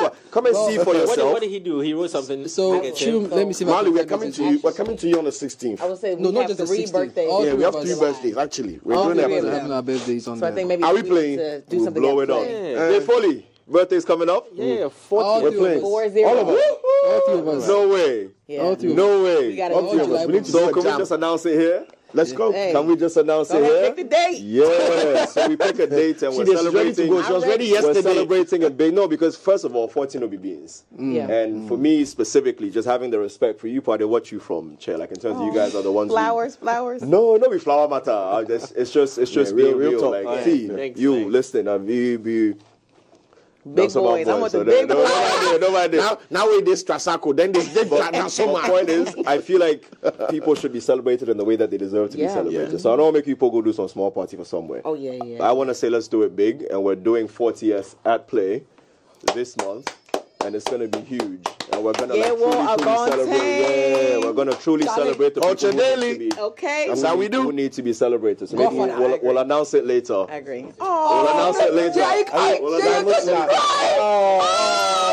over. Come and see for What did, yourself." what did he do? He wrote something. So. Chum, let me see Mali, we're coming to you. We're coming to you on the 16th. I would say we No, not have just the three 16th. birthdays. All yeah, we have of three birthdays actually. We're doing three We're having our birthdays on So I there. think maybe Are we need playing? do We'll something blow it up. play. Hey, Foley, birthday's coming up. yeah, 40. All We're three playing. of us. Four zero. All of us. All three of us. No way. Yeah. All three of us. No way. We gotta All do three of something. us. We need to So do a can we jam. just announce it here? Let's go. Hey. Can we just announce Go it ahead, here? pick the date. Yeah. So we pick a date and She we're is ready to celebrating. go. She was ready We're yesterday. celebrating a big no because first of all, 14 will be beans. Mm. Yeah. And for me specifically, just having the respect for you, part of what you from, Chair. Like in terms of you oh. guys are the ones. who- Flowers, flowers. no, no, be flower matter. I just, it's just, it's just Yeah, real- being real real. talk. Like, Alright, see, thanks, you thanks. listen, and we be. Big that's about boys. I want so the big no, boys. Nobody, nobody. Now, now with this Trasako, then they did that now so My point is, I feel like people should be celebrated in the way that they deserve to be Yeah. celebrated. So I don't make people go do some small party for somewhere. Oh yeah, yeah. I want to say let's do it big, and we're doing 40th at play this month, and it's gonna be huge. And we're gonna Yeah, like, well, truly, truly celebrate. say- Yeah, we're gonna truly Got it. celebrate the Culture people who need Daily. to be- okay. That's how we do. Who need to be celebrated? So maybe we'll, we'll, we'll announce it later. I agree. We'll Oh, announce it later. Jake, I- We'll Jake, announce it later. Oh.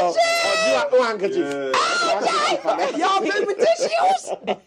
oh, do you have no handkerchief? Y'all been with tissues? Y'all been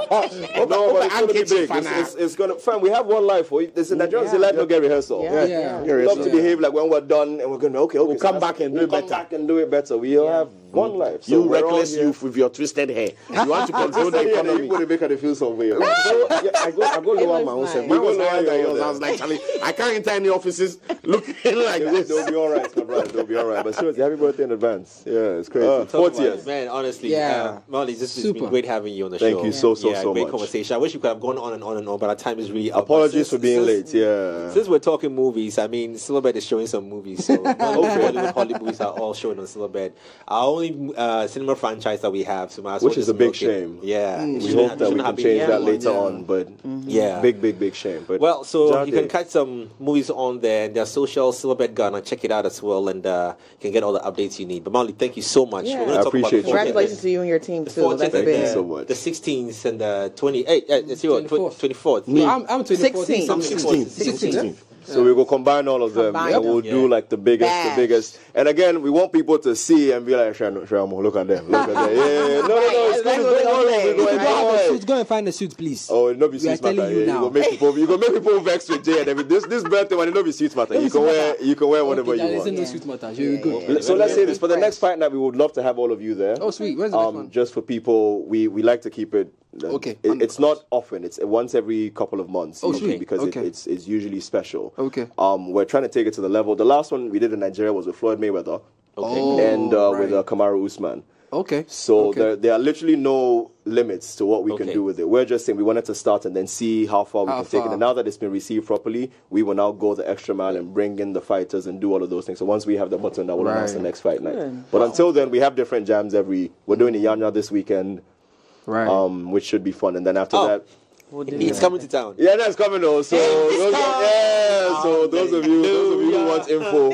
with tissues? No, but it's gonna be big. It's, it's, it's gonna. Fam, we have one life. For this in Nigerians, they like to get rehearsal. Yeah. Yeah. Here We love is. to behave like when we're done and we're gonna okay, okay. We'll so come back and do we'll it come better. back and do it better. We'll have mm. one life. So You reckless youth with your twisted hair. You want to control the economy. You would make her feel some way. yeah, I go, I go lower my own self. nice. Mine was You go higher than lower yours. yours. I was like, Charlie, I can't enter any offices looking like this. they'll be all right, my brother. They'll be all right. But seriously, happy birthday in advance. Yeah, it's uh, crazy. Talk about it. 40th. Man, honestly, Yeah. Uh, Molly, this has Super. been great having you on the Thank show. Thank you so, so, yeah, so great much. conversation. I wish we could have gone on and on and on, but our time is really up. Apologies since- for being since- late. Yeah. Since we're talking movies, I mean, Silverbird is showing some movies, so Hollywood, Hollywood movies are all showing on Silverbird. Our only uh, cinema franchise that we have, so might as Which is a big milk it. shame. Yeah, It We hope have- that we can have change that later yeah. on, but Yeah. big, big, big shame. But Well, so you can catch some movies on there. Their social Silverbird Ghana. Check it out as well, and uh, you can get all the updates you need. But Molly, thank you so much. Yeah. We're gonna I talk about appreciate you. 40th. Congratulations to you and your team too. 40th That's Thank big. so much. The 16th and the 28th. Uh, it's your 24th. 24th. No, I'm, I'm 24. 16. I'm 16. 16. 16. So we will combine all of them Combine and them. we'll do like the biggest, Bash. the biggest. And again, we want people to see and be like, Shamo, Shamo, look at them, look at them. Yeah, yeah, no, no, no, it's good. that's what Don't they gonna we're going If you don't have a go and find a suit, please. Oh, no be are matter. Yeah, you go make people, you go make people vex with Jay and everything. This this birthday one, it no be sweet matter. You can wear, you can wear whatever you want. no suit matter. You're good. So let's say this for the next fight night, we would love to have all of you there. Oh, sweet. When's the next Um, one? just for people, we we like to keep it. Okay. it- it's not often. It's once every couple of months. Oh, usually, sweet. Because Okay. it, it's it's usually special. Okay. Um, we're trying to take it to the level. The last one we did in Nigeria was with Floyd Mayweather. Oh, and uh, with right. uh, Kamaru Usman. Okay. So okay. there, there are literally no limits to what we can do with it. We're just saying we wanted to start and then see how far we How can take it. And now that it's been received properly, we will now go the extra mile and bring in the fighters and do all of those things. So once we have the button, that will announce the next fight night. But until then, we have different jams every. We're doing the Yanya this weekend, right. um, which should be fun. And then after Oh. that, He's coming to town. yeah, that's coming though. So those, yeah, so those of you, those of you who want info,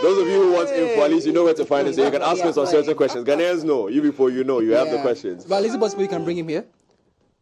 those of you who want info, at least you know where to find us. So you can ask us on certain questions. Ghanaians know. You before you know, you have the questions. But is it possible you can bring him here?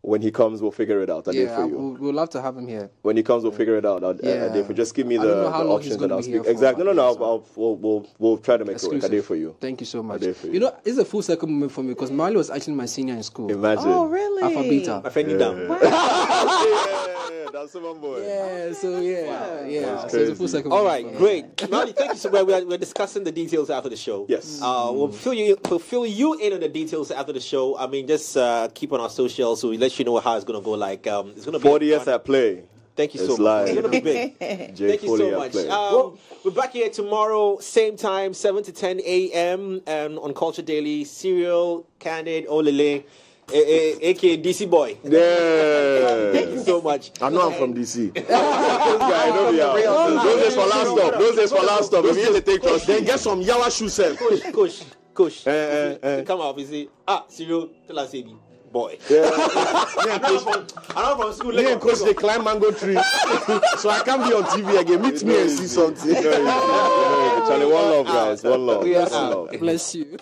When he comes, we'll figure it out. I did Yeah, for you. we'll, we'll love to have him here. When he comes, we'll figure it out. I'll, Yeah. I did for just give me I the, don't know how the long options and I'll speak. Exactly. No, no, so- I'll, I'll, we'll, we'll, we'll try to make it work. I Exclusive. did for you. Thank you so much. did for you. You know, it's a full circle moment for me because Marley was actually my senior in school. Imagine. Oh, really? Alpha Beta. My friend, you down. yeah, that's my boy. Yeah, so yeah, yeah. So it's a crazy. full circle All moment right, for me. great. Molly, thank you so much. We're, we're discussing the details after the show. Yes. Uh, we'll fill you we'll fill you in on the details after the show. I mean, just uh, keep on our socials so we let you know how it's gonna go. Like, um, it's gonna be 40th at play. Thank you so It's much. live. It's gonna be big. Thank you so much. play. Um, we're back here tomorrow, same time, 7 to 10 a.m. and on Culture Daily, Cyril, Candid, Olele, a- a- aka DC Boy. Yeah. Thank you so much. I know I'm from DC. This guy, no be out. Those days for last stop. Those days for last stop. If you days- take trust, then get some Yawa shoe set. Kush, Kush, Kush. Eh, eh, eh. Come out, you see, ah, Cyril, tell us, baby, boy. Yeah. I'm not from, I'm not from school. Me and Lagos, Coach they climb mango tree, so I can't be on TV again. Meet me and see something. Charlie, one love, ah. guys. One love. We One love. Bless you.